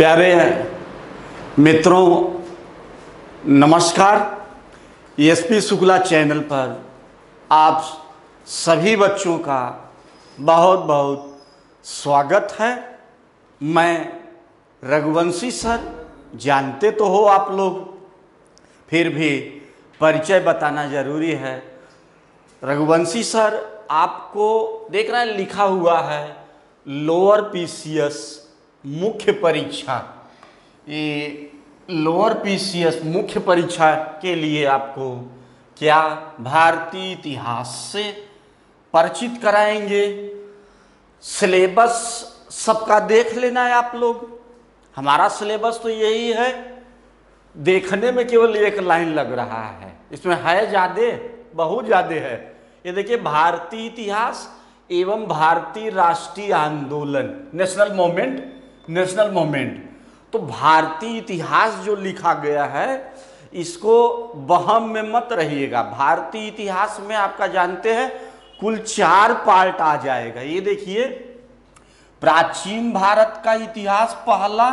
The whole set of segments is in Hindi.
प्यारे मित्रों, नमस्कार। एस पी शुक्ला चैनल पर आप सभी बच्चों का बहुत बहुत स्वागत है। मैं रघुवंशी सर, जानते तो हो आप लोग। फिर भी परिचय बताना ज़रूरी है। रघुवंशी सर, आपको देख रहे हैं, लिखा हुआ है लोअर पीसीएस मुख्य परीक्षा, ये लोअर पीसीएस मुख्य परीक्षा के लिए आपको क्या भारतीय इतिहास से परिचित कराएँगे? सिलेबस सबका देख लेना है आप लोग। हमारा सिलेबस तो यही है, देखने में केवल एक लाइन लग रहा है। इसमें है ज़्यादा, बहुत ज़्यादा है। ये देखिए, भारतीय इतिहास एवं भारतीय राष्ट्रीय आंदोलन नेशनल मूवमेंट नेशनल मूवमेंट तो भारतीय इतिहास जो लिखा गया है, इसको बहम में मत रहिएगा। भारतीय इतिहास में आपका जानते हैं, कुल चार पार्ट आ जाएगा। ये देखिए, प्राचीन भारत का इतिहास पहला,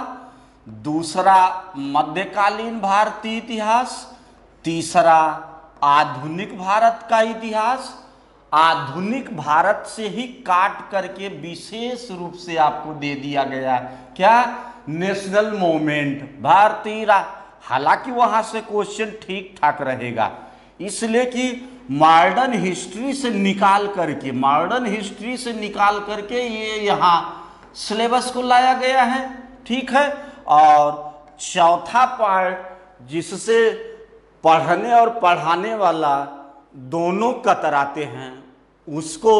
दूसरा मध्यकालीन भारतीय इतिहास, तीसरा आधुनिक भारत का इतिहास आधुनिक भारत से ही काट करके विशेष रूप से आपको दे दिया गया क्या? नेशनल मूवमेंट भारतीय हालाँकि वहाँ से क्वेश्चन ठीक ठाक रहेगा। इसलिए कि मॉडर्न हिस्ट्री से निकाल करके, मॉडर्न हिस्ट्री से निकाल करके ये यहाँ सिलेबस को लाया गया है। ठीक है? और चौथा पार्ट, जिससे पढ़ने और पढ़ाने वाला दोनों कतराते हैं। उसको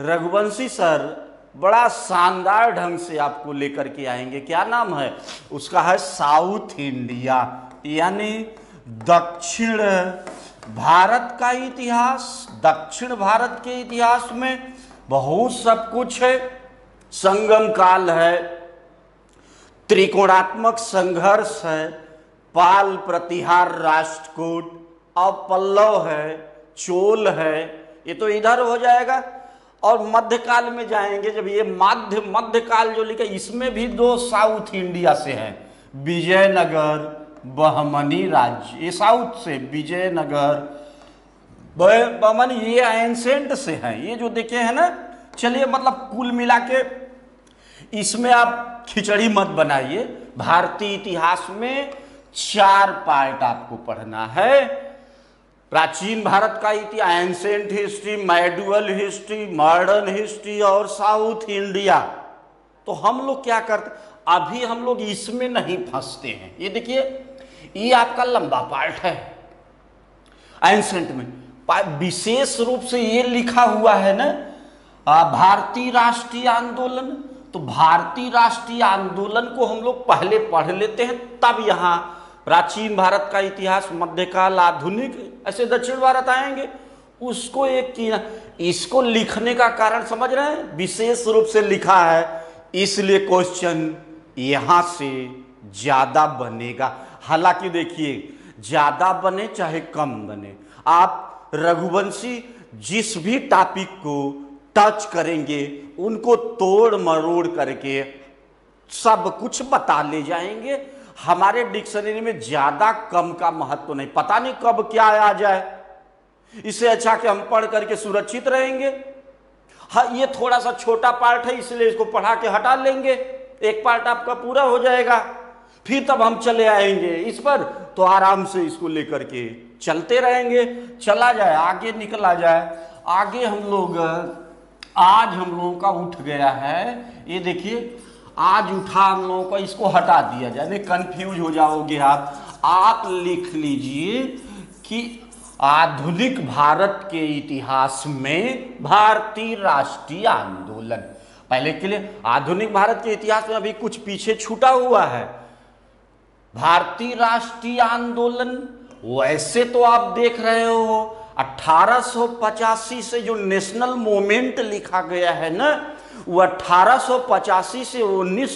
रघुवंशी सर बड़ा शानदार ढंग से आपको लेकर के आएँगे। क्या नाम है? उसका है साउथ इंडिया, यानी दक्षिण भारत का इतिहास। दक्षिण भारत के इतिहास में बहुत सब कुछ है। संगम काल है, त्रिकोणात्मक संघर्ष है, पाल प्रतिहार राष्ट्रकूट अब पल्लव है चोल है, ये तो इधर हो जाएगा। और मध्यकाल में जाएँगे, जब ये मध्य, मध्यकाल जो लिखा, इसमें भी दो साउथ इंडिया से हैं। विजयनगर, बहमनी राज्य, ये साउथ से, विजयनगर बहमनी, ये एंसेंट से हैं। ये जो देखे हैं ना, चलिए मतलब कुल मिला के, इसमें आप खिचड़ी मत बनाइए। भारतीय इतिहास में चार पार्ट आपको पढ़ना है। प्राचीन भारत का इतिहास ancient history medieval history modern history और साउथ इंडिया तो हम लोग क्या करते अभी हम लोग इसमें नहीं फंसते हैं। ये देखिए, ये आपका लंबा पार्ट है। एंसेंट में। विशेष रूप से ये लिखा हुआ है ना भारतीय राष्ट्रीय आंदोलन। तो भारतीय राष्ट्रीय आंदोलन को हम लोग पहले पढ़ लेते हैं, तब यहाँ प्राचीन भारत का इतिहास, मध्यकाल, आधुनिक, ऐसे दक्षिण भारत आएँगे। उसको एक इसको लिखने का कारण समझ रहे हैं? विशेष रूप से लिखा है, इसलिए क्वेश्चन यहाँ से ज़्यादा बनेगा। हालाँकि देखिए, ज़्यादा बने चाहे कम बने। आप रघुवंशी जिस भी टॉपिक को टच करेंगे, उनको तोड़ मरोड़ करके सब कुछ बता ले जाएँगे। हमारे डिक्शनरी में ज़्यादा कम का महत्व तो नहीं। पता नहीं कब क्या आ जाए। इससे अच्छा कि हम पढ़ करके सुरक्षित रहेंगे। हाँ ये थोड़ा सा छोटा पार्ट है, इसलिए इसको पढ़ा के हटा लेंगे। एक पार्ट आपका पूरा हो जाएगा। फिर तब हम चले आएँगे इस पर। तो आराम से इसको लेकर के चलते रहेंगे। चला जाए, आगे निकला जाए। आगे हम लोग, आज हम लोगों का उठ गया है। ये देखिए आज उठा हम लोगों को इसको हटा दिया जाए। नहीं कंफ्यूज हो जाओगे आप। आप लिख लीजिए कि आधुनिक भारत के इतिहास में भारतीय राष्ट्रीय आंदोलन। पहले के लिए आधुनिक भारत के इतिहास में अभी कुछ पीछे छूटा हुआ है। भारतीय राष्ट्रीय आंदोलन वैसे तो आप देख रहे हो 1885 से जो नेशनल मोमेंट लिखा गया है ना वो 1885 से उन्नीस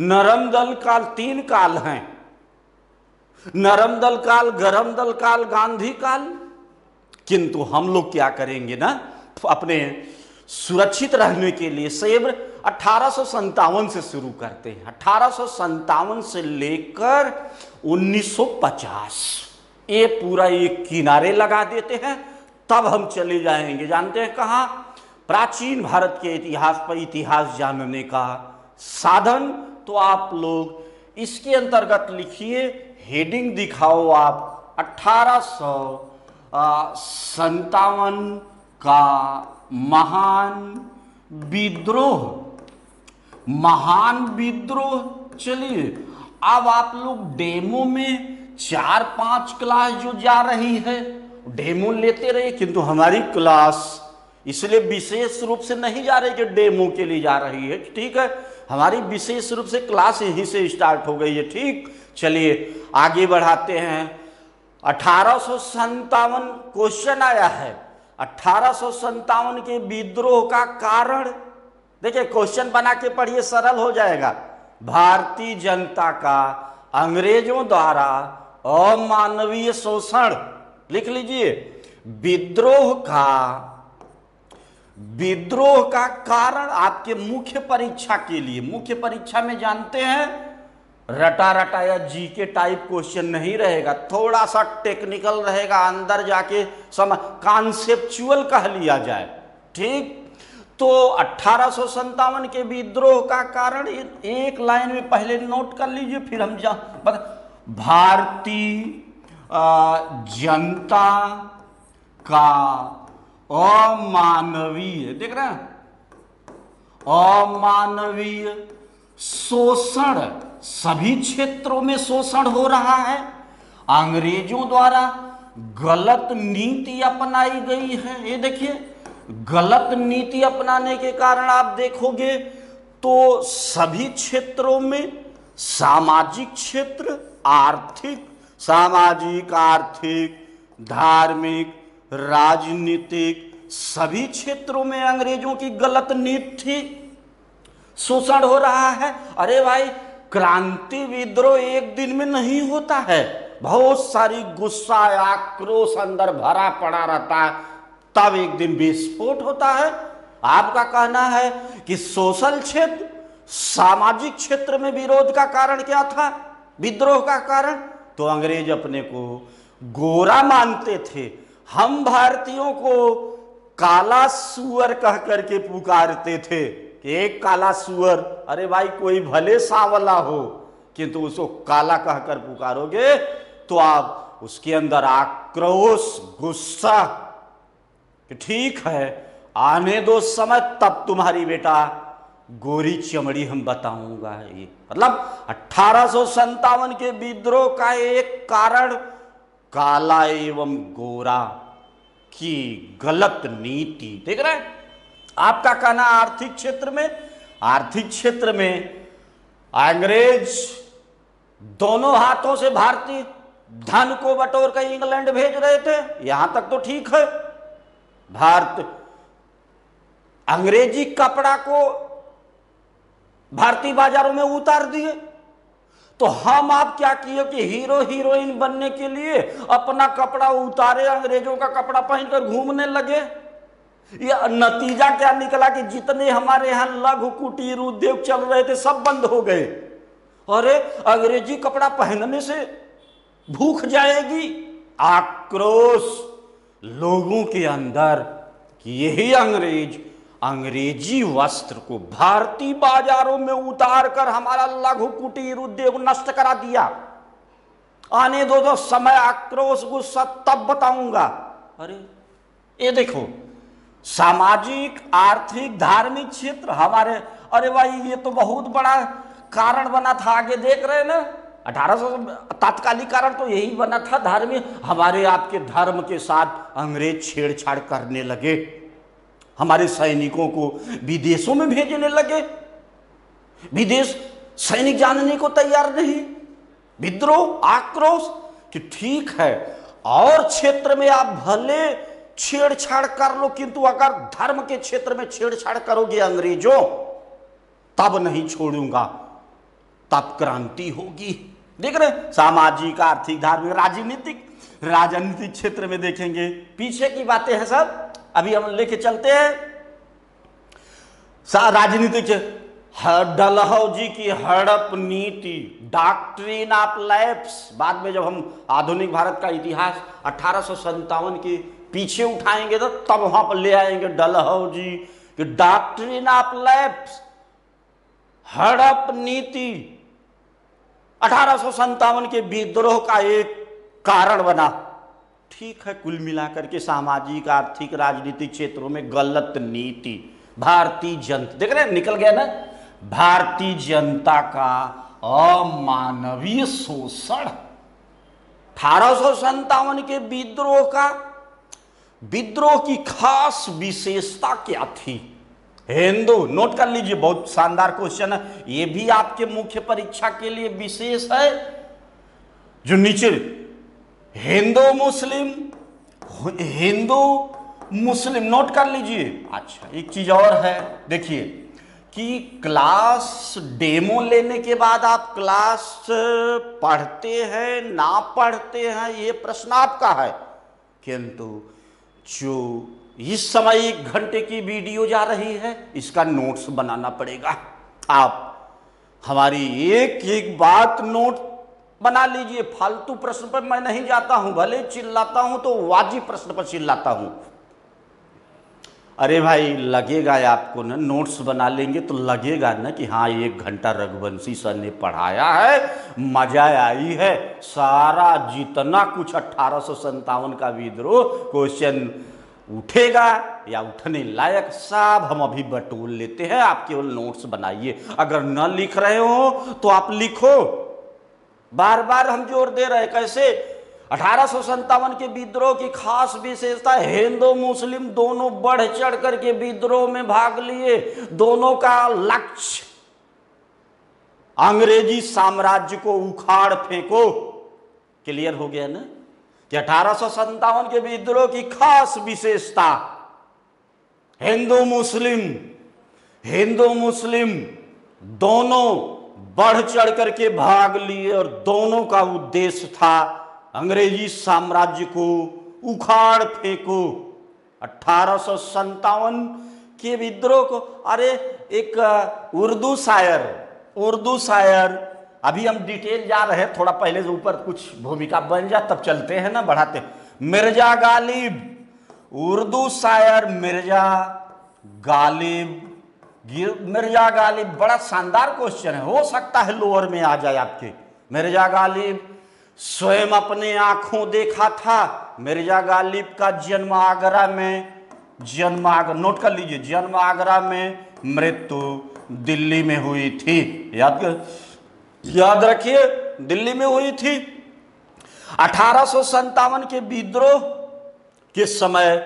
नरम दल काल तीन काल हैं। नरम दल काल गरम दल काल, गांधी काल। किंतु हम लोग क्या करेंगे ना? अपने सुरक्षित रहने के लिए सेब अठारह से शुरू करते हैं। अठारह से लेकर 1950 ये पूरा एक किनारे लगा देते हैं। तब हम चले जाएँगे। जानते हैं कहा? प्राचीन भारत के इतिहास पर इतिहास जानने का साधन तो आप लोग इसके अंतर्गत लिखिए, हेडिंग दिखाओ आप, अठारह सौ संतावन का महान विद्रोह महान विद्रोह। चलिए, अब आप लोग डेमो में चार पाँच क्लास जो जा रही है, डेमो लेते रहे किंतु हमारी क्लास इसलिए विशेष रूप से नहीं जा रही कि डेमो के लिए जा रही है, ठीक है? हमारी विशेष रूप से क्लास यहीं से स्टार्ट हो गई है, ठीक? चलिए, आगे बढ़ाते हैं। अठारह क्वेश्चन आया है। अठारह के विद्रोह का कारण? देखिए, क्वेश्चन बना के पढ़िए, सरल हो जाएगा। भारतीय जनता का अंग्रेज़ों द्वारा अमानवीय शोषण, लिख लीजिए, विद्रोह का विद्रोह का कारण आपके मुख्य परीक्षा के लिए। मुख्य परीक्षा में जानते हैं रटा रटा या जी के टाइप क्वेश्चन नहीं रहेगा। थोड़ा सा टेक्निकल रहेगा, अंदर जाके समझ कॉन्सेप्चुअल कह लिया जाए। ठीक? तो अठारह के विद्रोह का कारण एक लाइन में पहले नोट कर लीजिए, फिर हम जा भारतीय जनता का अमानवीय। देख रहे हैं? अमानवीय शोषण। सभी क्षेत्रों में शोषण हो रहा है। अंग्रेज़ों द्वारा गलत नीति अपनाई गई है। ये देखिए, गलत नीति अपनाने के कारण आप देखोगे तो सभी क्षेत्रों में सामाजिक क्षेत्र, आर्थिक, सामाजिक, आर्थिक, धार्मिक राजनीतिक सभी क्षेत्रों में अंग्रेज़ों की गलत नीति थी शोषण हो रहा है। अरे भाई, क्रांति विद्रोह एक दिन में नहीं होता है। बहुत सारी गुस्सा आक्रोश अंदर भरा पड़ा रहता है। तब एक दिन विस्फोट होता है। आपका कहना है कि सोशल क्षेत्र, सामाजिक क्षेत्र में विरोध का कारण क्या था? विद्रोह का कारण? तो अंग्रेज़ अपने को गोरा मानते थे। हम भारतीयों को काला सुअर कह करके पुकारते थे कि एक काला सुअर, अरे भाई, कोई भले सावला हो, किंतु तो उसको काला कहकर पुकारोगे तो आप उसके अंदर आक्रोश, गुस्सा ठीक है, आने दो समय, तब तुम्हारी बेटा गोरी चमड़ी हम बताऊँगा ये। मतलब अठारह के विद्रोह का एक कारण काला एवं गोरा। की गलत नीति। देख रहे हैं? आपका कहना आर्थिक क्षेत्र में, आर्थिक क्षेत्र में अंग्रेज़ दोनों हाथों से भारतीय धन को बटोर कर इंग्लैंड भेज रहे थे। यहाँ तक तो ठीक है। भारत, अंग्रेज़ी कपड़ा को भारतीय बाजारों में उतार दिए। तो हम आप क्या किए कि हीरो हीरोइन बनने के लिए अपना कपड़ा उतारे, अंग्रेज़ों का कपड़ा पहनकर घूमने लगे? यह नतीजा क्या निकला कि जितने हमारे यहाँ लघु कुटीर उद्योग चल रहे थे, सब बंद हो गए? अरे, अंग्रेज़ी कपड़ा पहनने से भूख जाएगी। आक्रोश लोगों के अंदर कि यही अंग्रेज़ अंग्रेज़ी वस्त्र को भारतीय बाजारों में उतार कर हमारा लघु कुटीर उद्योग नष्ट करा दिया। आने दो दो समय आक्रोश गुस्सा, तब बताऊँगा। अरे, ये देखो, सामाजिक, आर्थिक, धार्मिक क्षेत्र हमारे, अरे भाई, ये तो बहुत बड़ा कारण बना था, आगे देख रहे ना। अठारह सौ तात्कालिक कारण तो यही बना था, धार्मिक। हमारे आपके धर्म के साथ अंग्रेज़ छेड़छाड़ करने लगे। हमारे सैनिकों को विदेशों में भेजने लगे। विदेश सैनिक जानने को तैयार नहीं। विद्रोह, आक्रोश, कि ठीक है, और क्षेत्र में आप भले छेड़छाड़ कर लो, किंतु अगर धर्म के क्षेत्र में छेड़छाड़ करोगे अंग्रेज़ों, तब नहीं छोड़ूँगा। तब क्रांति होगी। देख रहे सामाजिक, आर्थिक, धार्मिक, राजनीतिक राजनीतिक क्षेत्र में देखेंगे। पीछे की बातें हैं सब। अभी हम लेके चलते हैं। राजनीतिक डलहौ जी की हड़प नीति डॉक्ट्रिन ऑफ़ लैप्स बाद में जब हम आधुनिक भारत का इतिहास अठारह के पीछे उठाएँगे तो तब वहाँ पर ले आएँगे डलहौ जी कि डॉक्ट्रिन ऑफ़ लैप्स हड़प नीति अठारह के विद्रोह का एक कारण बना। ठीक है, कुल मिलाकर के सामाजिक, आर्थिक, राजनीतिक क्षेत्रों में गलत नीति। भारतीय जनता, देख रहे निकल गया ना? भारतीय जनता का अमानवीय शोषण। अठारह के विद्रोह का, विद्रोह की खास विशेषता क्या थी? हिंदू नोट कर लीजिए, बहुत शानदार क्वेश्चन है। ये भी आपके मुख्य परीक्षा के लिए विशेष है। जो नीचे हिंदू मुस्लिम हिंदू मुस्लिम नोट कर लीजिए। अच्छा एक चीज़ और है, देखिए, कि क्लास डेमो लेने के बाद आप क्लास पढ़ते हैं, ना पढ़ते हैं, ये प्रश्न आपका है। किंतु जो इस समय एक घंटे की वीडियो जा रही है, इसका नोट्स बनाना पड़ेगा। आप, हमारी एक एक बात नोट बना लीजिए। फालतू प्रश्न पर मैं नहीं जाता हूँ, भले चिल्लाता हूँ तो वाजिब प्रश्न पर चिल्लाता हूँ। अरे भाई, लगेगा आपको ना, नोट्स बना लेंगे तो लगेगा ना कि हाँ एक घंटा रघुवंशी सर ने पढ़ाया है, मज़ा आई है, सारा जितना कुछ अट्ठारह का विद्रोह क्वेश्चन उठेगा या उठने लायक, सब हम अभी बटोल लेते हैं आप केवल नोट्स बनाइए। अगर न लिख रहे हो तो आप लिखो। बार बार हम ज़ोर दे रहे कैसे? अठारह के विद्रोह की खास विशेषता हिंदू, मुस्लिम दोनों बढ़ चढ़ करके विद्रोह में भाग लिए, दोनों का लक्ष्य, अंग्रेज़ी साम्राज्य को उखाड़ फेंको। क्लियर हो गया ना? कि अठारह के विद्रोह की खास विशेषता, हिंदू, मुस्लिम हिंदू, मुस्लिम दोनों बढ़ चढ़ करके भाग लिए और दोनों का उद्देश्य था अंग्रेज़ी साम्राज्य को उखाड़ फेंको। अठारह के विद्रोह को, अरे, एक उर्दू शायर उर्दू शायर, अभी हम डिटेल जा रहे हैं, थोड़ा पहले से ऊपर कुछ भूमिका बन जा, तब चलते हैं ना, बढ़ाते मिर्ज़ा गालिब, उर्दू शायर मिर्ज़ा गालिब। मिर्ज़ा गालिब बड़ा शानदार क्वेश्चन है। हो सकता है लोअर में आ जाए आपके। मिर्ज़ा गालिब स्वयं अपने आँखों देखा था। मिर्ज़ा गालिब का जन्म आगरा में, जन्म आगरा नोट कर लीजिए, जन्म आगरा में मृत्यु दिल्ली में हुई थी। याद कर, याद रखिए, दिल्ली में हुई थी। अठारह के विद्रोह के समय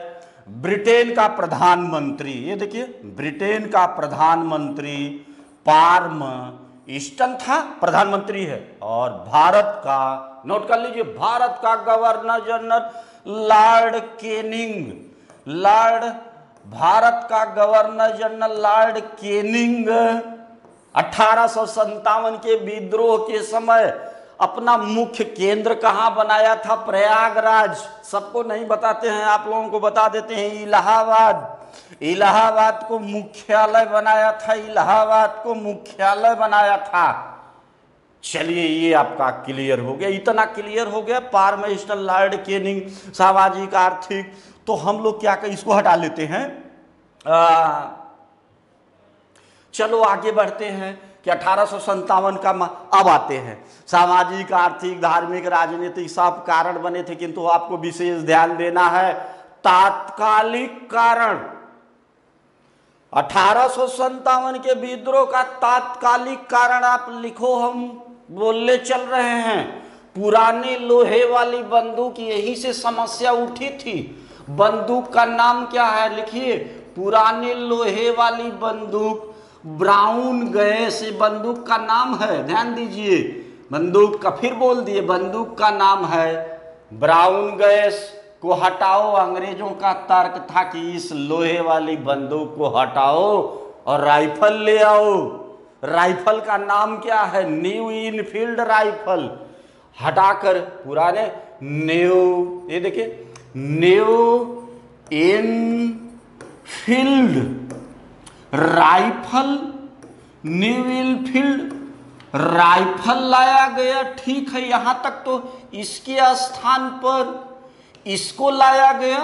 ब्रिटेन का प्रधानमंत्री, ये देखिए, ब्रिटेन का प्रधानमंत्री पार्म ईस्टन था, प्रधानमंत्री है। और भारत का, नोट कर लीजिए, भारत का governor general lord Canning, lord, Bharat का गवर्नर जनरल लॉर्ड केनिंग अठारह सौ सत्तावन के विद्रोह के समय अपना मुख्य केंद्र कहाँ बनाया था? प्रयागराज। सबको नहीं बताते हैं आप लोगों को बता देते हैं इलाहाबाद। इलाहाबाद को मुख्यालय बनाया था इलाहाबाद को मुख्यालय बनाया था। चलिए ये आपका क्लियर हो गया। इतना क्लियर हो गया पार पारमेस्टर लॉर्ड केनिंग सामाजिक आर्थिक तो हम लोग क्या कर इसको हटा लेते हैं। आ, चलो आगे बढ़ते हैं। कि अठारह का अब आते हैं। सामाजिक, आर्थिक, धार्मिक, राजनीतिक सब कारण बने थे, किंतु आपको विशेष ध्यान देना है। तात्कालिक कारण। अठारह के विद्रोह का तात्कालिक कारण आप लिखो, हम बोलने चल रहे हैं। पुराने लोहे वाली बंदूक, यही से समस्या उठी थी। बंदूक का नाम क्या है? लिखिए। पुराने लोहे वाली बंदूक। ब्राउन गैस बंदूक का नाम है, ध्यान दीजिए। बंदूक का फिर बोल दिए, बंदूक का नाम है ब्राउन गैस को हटाओ, अंग्रेज़ों का तर्क था कि इस लोहे वाली बंदूक को हटाओ और राइफल ले आओ। राइफल का नाम क्या है? New Enfield rifle. हटाकर, पुराने, न्यू, ये देखिए, new Enfield rifle new Enfield rifle लाया गया, ठीक है, यहाँ तक तो इसके स्थान पर इसको लाया गया,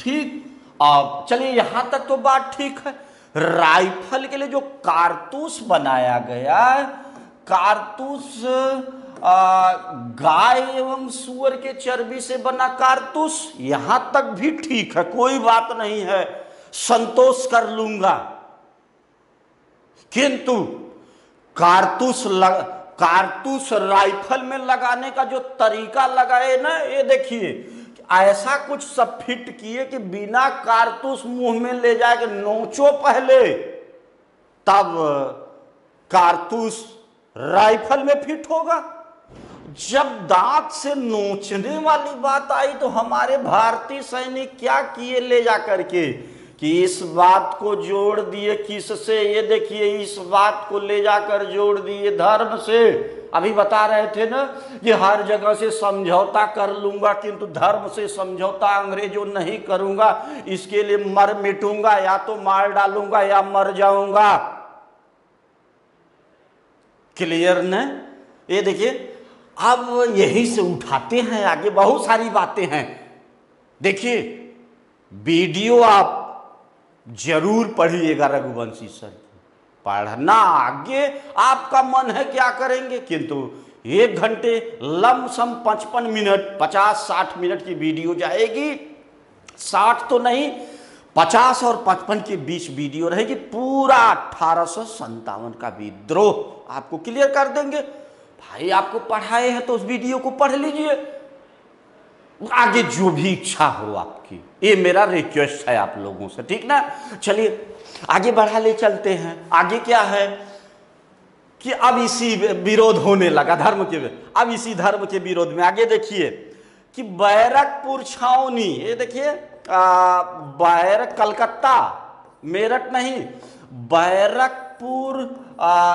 ठीक। अब चलिए, यहाँ तक तो बात ठीक है। राइफल के लिए जो कारतूस बनाया गया, कारतूस गाय एवं सुअर के चर्बी से बना कारतूस, यहाँ तक भी ठीक है, कोई बात नहीं है। संतोष कर लूँगा। किंतु कारतूस लग, कारतूस राइफल में लगाने का जो तरीका लगाए ना, ये देखिए, ऐसा कुछ सब फिट किए कि बिना कारतूस मुँह में ले जाके नोचो पहले, तब, कारतूस राइफल में फिट होगा। जब दांत से नोचने वाली बात आई तो हमारे भारतीय सैनिक क्या किए ले जा करके कि इस बात को जोड़ दिए किस से ये देखिए, इस बात को ले जाकर जोड़ दिए धर्म से। अभी बता रहे थे ना कि हर जगह से समझौता कर लूँगा, किंतु धर्म से समझौता अंग्रेज़ों नहीं करूँगा। इसके लिए मर मिटूँगा, या तो मार डालूँगा, या मर जाऊँगा। क्लियर न? ये देखिए, अब यही से उठाते हैं, आगे बहुत सारी बातें हैं। देखिए, वीडियो आप ज़रूर पढ़िएगा रघुवंशी सर। पढ़ना आगे, आपका मन है क्या करेंगे? किंतु एक घंटे लमसम पचपन मिनट, पचास साठ मिनट की वीडियो जाएगी। साठ तो नहीं, पचास और पचपन के बीच वीडियो रहेगी। पूरा अठारह का विद्रोह आपको क्लियर कर देंगे। भाई, आपको पढ़ाए हैं तो उस वीडियो को पढ़ लीजिए। आगे जो भी इच्छा हो आपकी, ये मेरा रिक्वेस्ट है आप लोगों से, ठीक ना? चलिए, आगे बढ़ा ले चलते हैं। आगे क्या है? कि अब इसी विरोध होने लगा, धर्म के अब इसी धर्म के विरोध में। आगे देखिए, कि बैरकपुर छावनी, ये देखिए बैर कलकत्ता, मेरठ नहीं, बैरकपुर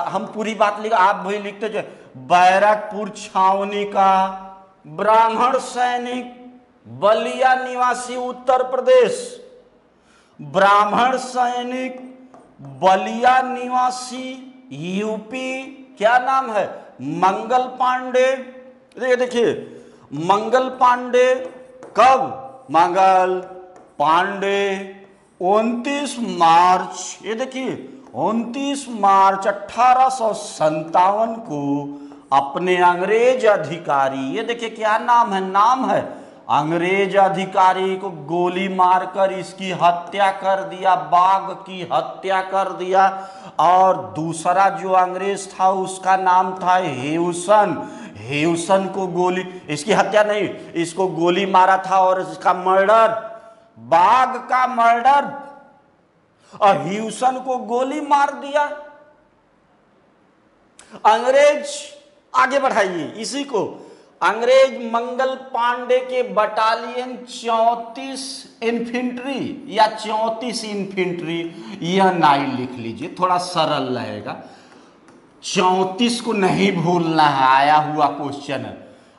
हम पूरी बात लिख, आप भी लिखते जो बैरकपुर छावनी का ब्राह्मण सैनिक बलिया निवासी उत्तर प्रदेश। ब्राह्मण सैनिक, बलिया निवासी, यूपी, क्या नाम है? मंगल पांडे। देखिए देखिए, मंगल पांडे कब? मंगल पांडे 29 मार्च। ये देखिए 29 मार्च अठारह को अपने अंग्रेज़ अधिकारी, ये देखिए क्या नाम है? नाम है अंग्रेज़ अधिकारी को गोली मारकर इसकी हत्या कर दिया, बाघ की हत्या कर दिया और दूसरा जो अंग्रेज़ था उसका नाम था हेउसन। हेउसन को गोली, इसकी हत्या नहीं, इसको गोली मारा था और इसका मर्डर, बाघ का मर्डर। और ह्यूसन को गोली मार दिया। अंग्रेज़, आगे बढ़ाइए, इसी को अंग्रेज़ मंगल पांडे के बटालियन चौतीस इन्फेंट्री या चौतीस इन्फेंट्री, यह नाई लिख लीजिए, थोड़ा सरल रहेगा चौतीस को नहीं भूलना है, आया हुआ क्वेश्चन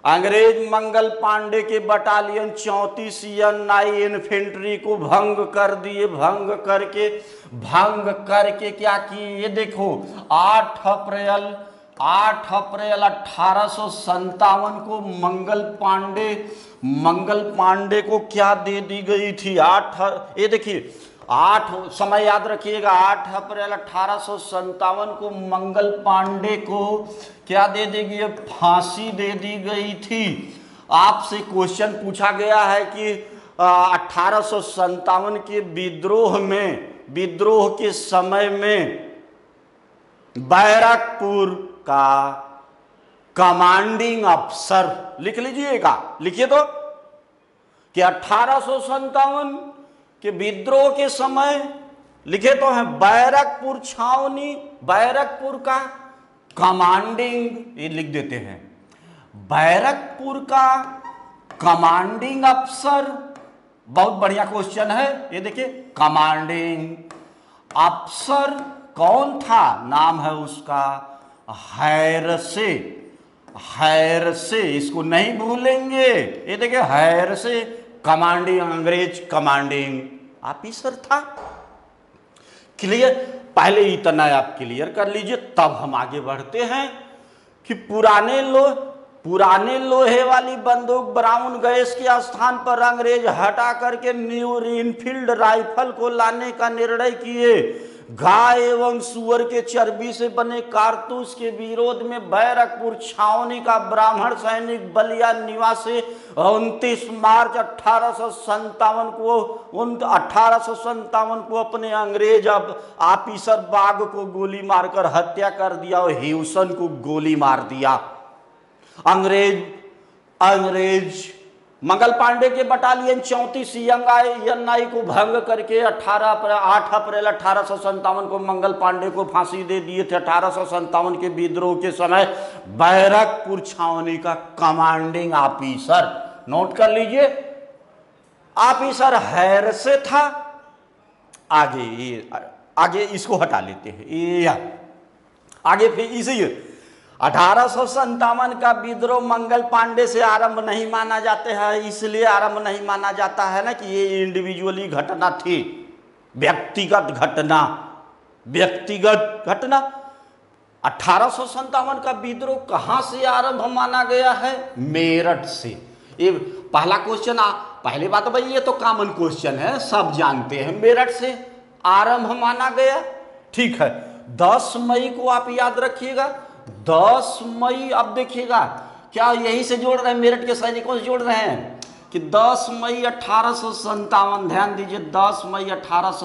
अंग्रेज़ मंगल पांडे के बटालियन चौतीस नाई इन्फेंट्री को भंग कर दिए, भंग करके भंग करके क्या किए? ये देखो 8 अप्रैल 8 अप्रैल अठारह को मंगल पांडे मंगल पांडे को क्या दे दी गई थी? आठ, ये देखिए, आठ, समय याद रखिएगा, आठ अप्रैल अठारह को मंगल पांडे को क्या दे दी गई? फांसी दे दी गई थी। आपसे क्वेश्चन पूछा गया है कि अठारह के विद्रोह में, विद्रोह के समय में बैरकपुर का कमांडिंग अफसर लिख लीजिएगा लिखिए तो। कि अठारह सौ सतावन के विद्रोह के समय लिखे तो हैं बैरकपुर छावनी, बैरकपुर का कमांडिंग ये लिख देते हैं। बैरकपुर का कमांडिंग अफसर बहुत बढ़िया क्वेश्चन है। ये देखिए कमांडिंग अफसर कौन था? नाम है उसका हैर से हैर से, इसको नहीं भूलेंगे। ये देखिए, हैर से कमांडिंग, अंग्रेज़ कमांडिंग। ऑफिसर था। क्लियर? पहले इतना आप क्लियर कर लीजिए, तब हम आगे बढ़ते हैं कि पुराने लोग पुराने लोहे वाली बंदूक ब्राउन गैस के स्थान पर अंग्रेज़ हटा करके न्यू इनफील्ड राइफल को लाने का निर्णय किए। गाय एवं सुअर के चर्बी से बने कारतूस के विरोध में बैरकपुर छावनी का ब्राह्मण सैनिक बलिया निवासी उनतीस मार्च अठारह को, उन अठारह को अपने अंग्रेज़ अब ऑफिसर बाग को गोली मारकर हत्या कर दिया और ह्यूसन को गोली मार दिया। अंग्रेज़ अंग्रेज़ मंगल पांडे के बटालियन चौंतीस आई को भंग करके 18 अप्रैल 8 अप्रैल अठारह को मंगल पांडे को फांसी दे दिए थे। अठारह के विद्रोह के समय बैरकपुर छावनी का कमांडिंग ऑफिसर नोट कर लीजिए ऑफिसर हैर से था। आगे ये आगे इसको हटा लेते हैं। आगे फिर इसी अठारह का विद्रोह मंगल पांडे से आरंभ नहीं माना जाते हैं, इसलिए आरंभ नहीं माना जाता है ना कि ये इंडिविजुअली घटना थी। व्यक्तिगत घटना व्यक्तिगत घटना। अठारह का विद्रोह कहाँ से आरंभ माना गया है? मेरठ से। ये पहला क्वेश्चन पहले बात भाई, ये तो कॉमन क्वेश्चन है, सब जानते हैं। मेरठ से आरंभ माना गया। ठीक है, दस मई को आप याद रखिएगा दस मई, अब देखिएगा, क्या यही से जोड़ रहे हैं, मेरठ के सैनिकों से जोड़ रहे हैं, कि 10 मई अठारह ध्यान दीजिए 10 मई अठारह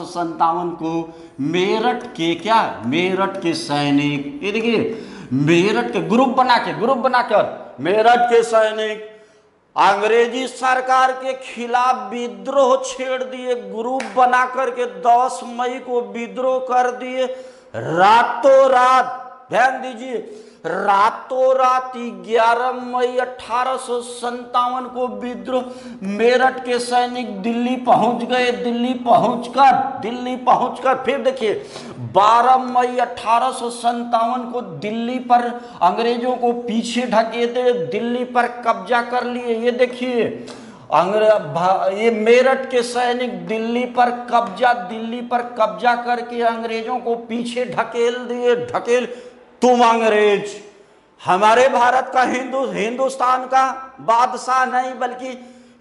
को मेरठ के क्या, मेरठ के सैनिक, ये देखिए, मेरठ के ग्रुप बना के, ग्रुप बनाकर मेरठ के सैनिक, अंग्रेज़ी सरकार के खिलाफ विद्रोह छेड़ दिए, ग्रुप बना करके 10 मई को विद्रोह कर दिए, रातों रात, ध्यान दीजिए रातों रात ग्यारह मई अठारह को विद्रोह मेरठ के सैनिक दिल्ली पहुँच गए। दिल्ली पहुंचकर दिल्ली पहुंचकर, फिर देखिए 12 मई अठारह को दिल्ली पर अंग्रेज़ों को पीछे ढकेते दिल्ली पर कब्जा कर लिए। ये देखिए ये मेरठ के सैनिक दिल्ली पर कब्जा, दिल्ली पर कब्जा करके अंग्रेज़ों को पीछे ढकेल दिए। ढकेल तुम अंग्रेज़ हमारे भारत का हिंदू, हिंदुस्तान का बादशाह नहीं, बल्कि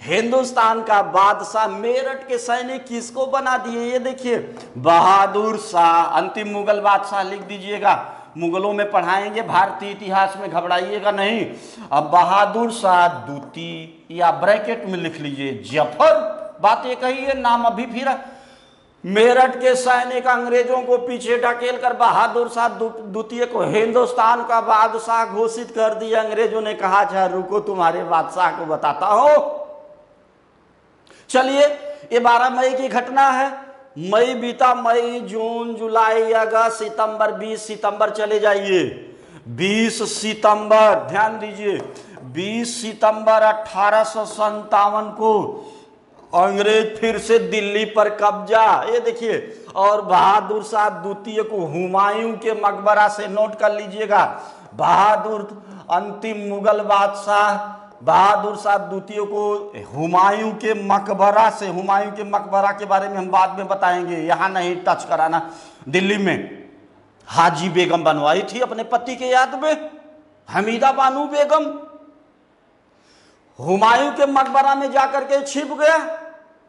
हिंदुस्तान का बादशाह मेरठ के सैनिक किसको बना दिए? ये देखिए, बहादुर शाह। अंतिम मुगल बादशाह लिख दीजिएगा। मुगलों में पढ़ाएँगे, भारतीय इतिहास में घबराइएगा नहीं। अब बहादुर शाह द्वितीय या ब्रैकेट में लिख लीजिए। ज़फ़र, बात ये कही है नाम अभी फिर मेरठ के सैनिक अंग्रेज़ों को पीछे ढकेल कर बहादुर शाह द्वितीय को हिंदुस्तान का बादशाह घोषित कर दिया। अंग्रेज़ों ने कहा अच्छा रुको, तुम्हारे बादशाह को बताता हो। चलिए, ये बारह मई की घटना है। मई बीता, मई, जून, जुलाई, अगस्त, सितंबर, बीस, सितंबर चले जाइए। बीस सितंबर, ध्यान दीजिए, बीस सितंबर अठारह सौ सत्तावन को अंग्रेज़ फिर से दिल्ली पर कब्जा। ये देखिए, और बहादुर शाह द्वितीय को हुमायूं के मकबरा से नोट कर लीजिएगा। बहादुर अंतिम मुगल बादशाह, बहादुर शाह द्वितीय को हुमायूं के मकबरा से, हुमायूं के मकबरा के बारे में हम बाद में बताएँगे। यहाँ नहीं टच कराना। दिल्ली में हाजी बेगम बनवाई थी अपने पति के याद में। हमीदा बानू बेगम। हुमायूं के मकबरा में जाकर के छिप गया।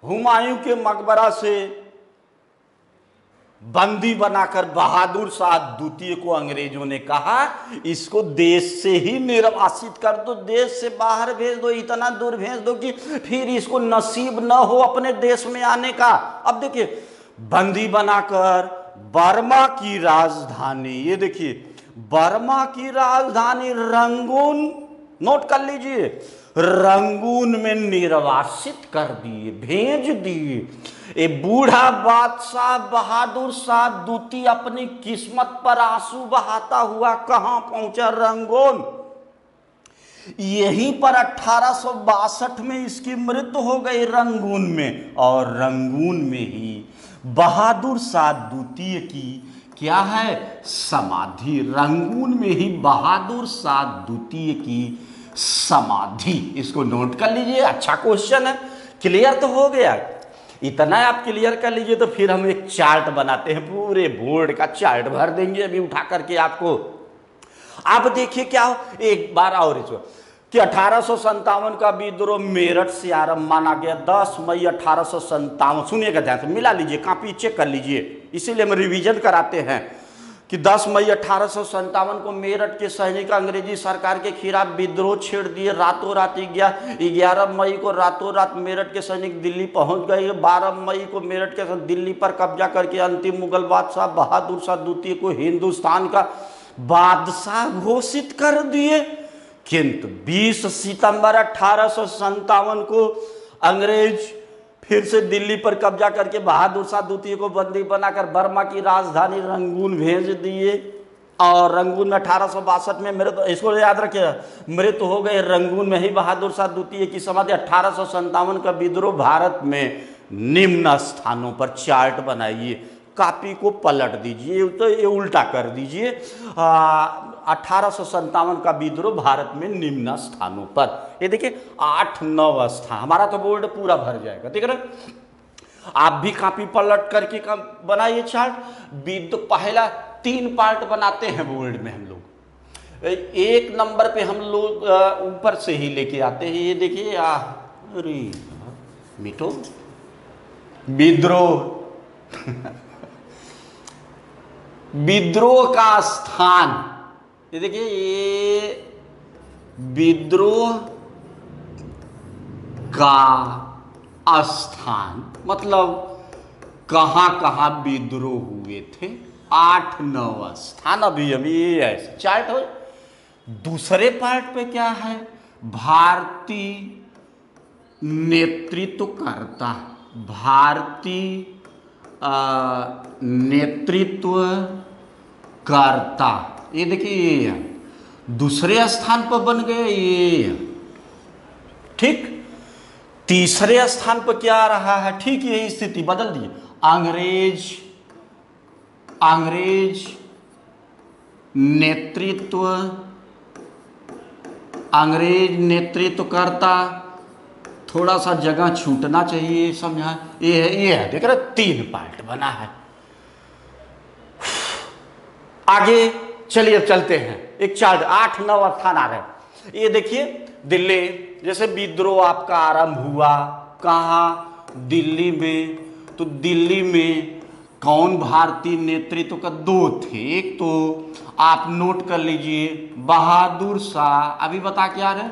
हुमायूं के मकबरा से बंदी बनाकर बहादुर शाह द्वितीय को अंग्रेज़ों ने कहा, इसको देश से ही निर्वासित कर दो, देश से बाहर भेज दो, इतना दूर भेज दो कि फिर इसको नसीब न हो अपने देश में आने का। अब देखिए, बंदी बनाकर बर्मा की राजधानी, ये देखिए, बर्मा की राजधानी रंगून, नोट कर लीजिए रंगून में निर्वासित कर दिए, भेज दिए। ए बूढ़ा बादशाह बहादुर शाह दूती अपनी किस्मत पर आँसू बहाता हुआ कहाँ पहुँचा रंगून? यहीं पर अठारह में इसकी मृत्यु हो गई रंगून में, और रंगून में ही बहादुर शाह द्वितीय की क्या है? समाधि। रंगून में ही बहादुर शाह द्वितीय की समाधि। इसको नोट कर लीजिए अच्छा क्वेश्चन है। क्लियर तो हो गया। इतना आप क्लियर कर लीजिए तो फिर हम एक चार्ट बनाते हैं। पूरे बोर्ड का चार्ट भर देंगे अभी उठा करके आपको। आप देखिए क्या हो, एक बार और इसको कि अठारह का विद्रोह मेरठ से आरंभ माना गया। 10 मई अठारह सुनिएगा ध्यान से, मिला लीजिए कापी चेक कर लीजिए। इसीलिए हम रिवीजन कराते हैं। कि 10 मई अठारह को मेरठ के सैनिक अंग्रेज़ी सरकार के खिलाफ विद्रोह छेड़ दिए। रातों रात ग्यारह मई को रातों रात मेरठ के सैनिक दिल्ली पहुँच गए। 12 मई को मेरठ के दिल्ली पर कब्जा करके अंतिम मुगल बादशाह बहादुर शाह द्वितीय को हिंदुस्तान का बादशाह घोषित कर दिए। किंतु 20 सितंबर अठारह को अंग्रेज़ फिर से दिल्ली पर कब्जा करके बहादुर शाह द्वितीय को बंदी बनाकर बर्मा की राजधानी रंगून भेज दिए। और रंगून में अठारह में मृत तो इसको याद रखिए मृत हो गए रंगून में ही बहादुर शाह द्वितीय की समाधि, अठारह का विद्रोह भारत में निम्न स्थानों पर चार्ट बनाइए। कापी को पलट दीजिए तो ये उल्टा कर दीजिए। अठारह का विद्रोह भारत में निम्न स्थानों पर। ये देखिए, आठ नौ स्थान, हमारा तो बोर्ड पूरा भर जाएगा ठीक है? आप भी कापी पलट करके का बनाइए चार्ट। विद पहला तीन पार्ट बनाते हैं बोर्ड में हम लोग। एक नंबर पे हम लोग ऊपर से ही लेके आते हैं, ये देखिए अरे मिटो विद्रोह। विद्रोह का स्थान। ये देखिए, ये विद्रोह का स्थान मतलब कहाँ कहाँ विद्रोह हुए थे? आठ नौ स्थान। अभी अभी चार्ट हो। दूसरे पार्ट पे क्या है? भारतीय नेतृत्व करता भारतीय नेतृत्व करता। ये देखिए दूसरे स्थान पर बन गए, ये ठीक? तीसरे स्थान पर क्या रहा है? ठीक, यही स्थिति बदल दी। अंग्रेज़ अंग्रेज़ नेतृत्व अंग्रेज़ नेतृत्व करता। थोड़ा सा जगह छूटना चाहिए समझा ये है ये है, देख रहे तीन पार्ट बना है। आगे चलिए, चलते हैं। एक चार, आठ, नौ स्थान आ रहे ये देखिए, दिल्ली, जैसे विद्रोह आपका आरंभ हुआ, कहा? दिल्ली में। तो दिल्ली में कौन भारतीय नेतृत्व का दो थे? एक तो आप नोट कर लीजिए, बहादुर शाह। अभी बता क्या रहे?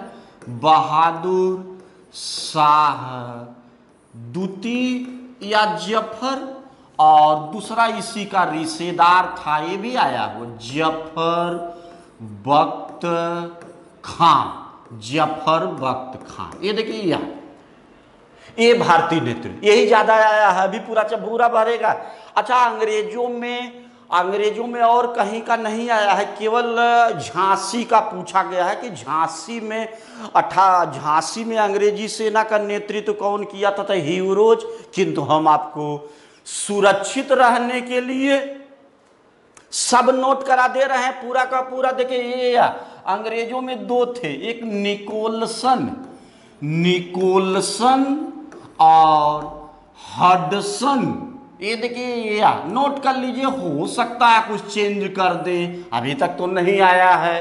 बहादुर शाह द्वितीय या ज़फ़र, और दूसरा इसी का रिश्तेदार था, ये भी आया वो ज़फ़र बख्त खां, ज़फ़र बख्त खां। ये देखिए यहाँ। ये भारतीय नेतृत्व, यही ज़्यादा आया है, अभी पूरा पूरा भरेगा। अच्छा अंग्रेज़ों में अंग्रेज़ों में और कहीं का नहीं आया है केवल झांसी का पूछा गया है कि झांसी में अठा झांसी में अंग्रेज़ी सेना का नेतृत्व तो कौन किया था, था हीरोज किंतु हम आपको सुरक्षित रहने के लिए सब नोट करा दे रहे हैं पूरा का पूरा। देखिए ये अंग्रेज़ों में दो थे एक निकोलसन निकोलसन और हडसन। ये देखिए, या नोट कर लीजिए, हो सकता है कुछ चेंज कर दे। अभी तक तो नहीं आया है।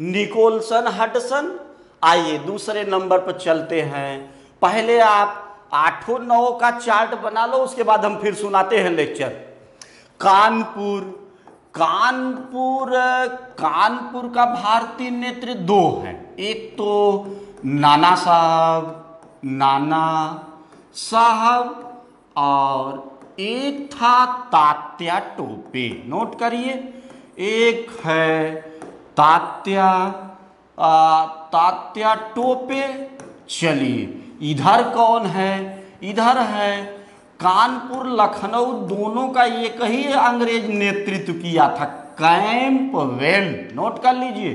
निकोलसन हडसन आइए दूसरे नंबर पर चलते हैं। पहले आप आठों, नौ का चार्ट बना लो, उसके बाद हम फिर सुनाते हैं लेक्चर कानपुर कानपुर कानपुर का भारतीय नेत्र दो है। एक तो नाना साहब नाना साहब और एक था तात्या टोपे। नोट करिए। एक है तात्या आ, तात्या टोपे। चलिए इधर कौन है? इधर है कानपुर लखनऊ। दोनों का एक ही अंग्रेज़ नेतृत्व किया था। कैंप वेल नोट कर लीजिए।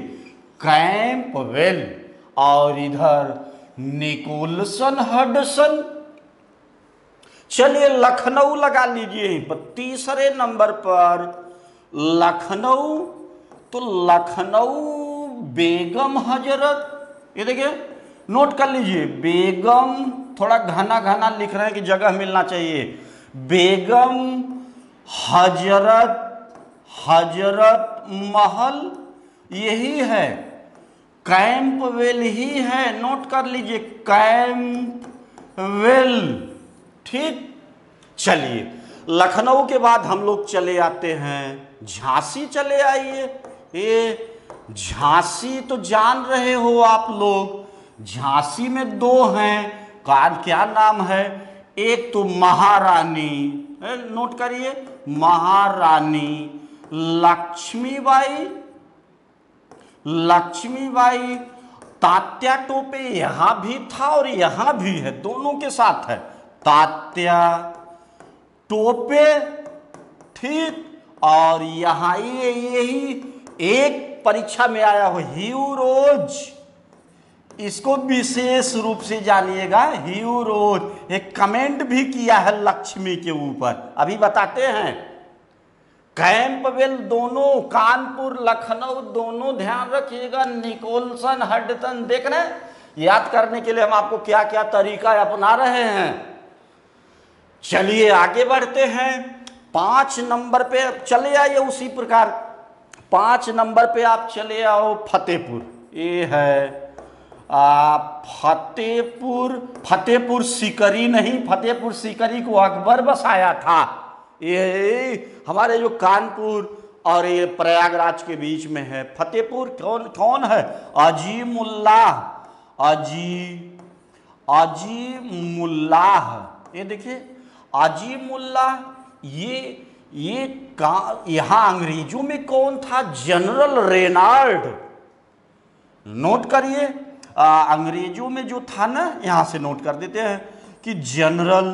कैंप वेल और इधर निकोलसन हडसन चलिए लखनऊ लगा लीजिए यहीं पर तीसरे नंबर पर लखनऊ तो लखनऊ बेगम हज़रत, ये देखिए, नोट कर लीजिए, बेगम, थोड़ा घना घना लिख रहे हैं कि जगह मिलना चाहिए। बेगम हज़रत हज़रत महल, यही है। कैंप वेल ही है, नोट कर लीजिए कैंप वेल ठीक? चलिए, लखनऊ के बाद हम लोग चले आते हैं। झांसी चले आइए। ये झांसी तो जान रहे हो आप लोग। झांसी में दो हैं। का क्या नाम है? एक तो महारानी। नोट करिए, महारानी। लक्ष्मीबाई। लक्ष्मीबाई, तात्या टोपे यहाँ भी था और यहाँ भी है। दोनों के साथ है। तात्या टोपे ठीक और यहाँ ये यही एक परीक्षा में आया हो। ह्यूरोज इसको विशेष रूप से जानिएगा ह्यूरोज एक कमेंट भी किया है लक्ष्मी के ऊपर। अभी बताते हैं। कैंपवेल दोनों, कानपुर, लखनऊ दोनों ध्यान रखिएगा। निकोलसन हडसन देख रहे याद करने के लिए हम आपको क्या क्या तरीका अपना रहे हैं। चलिए आगे बढ़ते हैं। पाँच नंबर पे चले आइए उसी प्रकार। पाँच नंबर पे आप चले आओ फतेहपुर। ये है फतेहपुर फतेहपुर सिकरी नहीं, फतेहपुर सिकरी को अकबर बसाया था। ये हमारे जो कानपुर और ये प्रयागराज के बीच में है। फतेहपुर कौन कौन है? अजीमुल्लाह, अजी, अजीमुल्लाह। ये देखिए अजीमुल्लाह ये ये का, यहाँ अंग्रेज़ों में कौन था? General Reginald. नोट करिए अंग्रेज़ों में जो था ना, यहाँ से नोट कर देते हैं कि जनरल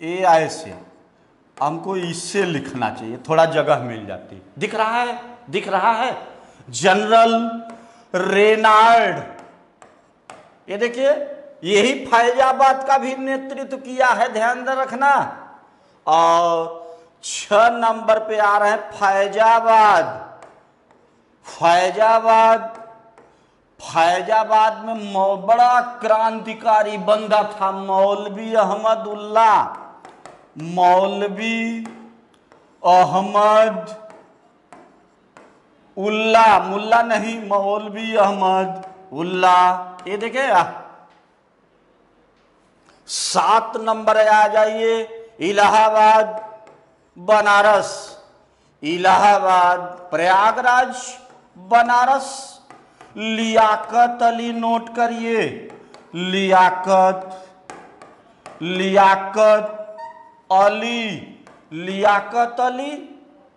ए आई से हमको इससे लिखना चाहिए, थोड़ा जगह मिल जाती। दिख रहा है? दिख रहा है। General Renaud. ये देखिए यही फैजाबाद का भी नेतृत्व किया है, ध्यान रखना। और छ नंबर पे आ रहे हैं फैजाबाद। फैजाबाद फैजाबाद में बड़ा क्रांतिकारी बंदा था मौलवी अहमद उल्ला मौलवी अहमद उल्ला, मुल्ला नहीं, मौलवी अहमद उल्ला। ये देखे सात नंबर आ जाइए। इलाहाबाद, बनारस। इलाहाबाद, प्रयागराज, बनारस। लियाकत अली, नोट करिए। Liaqat Liaqat Ali Liaqat Ali,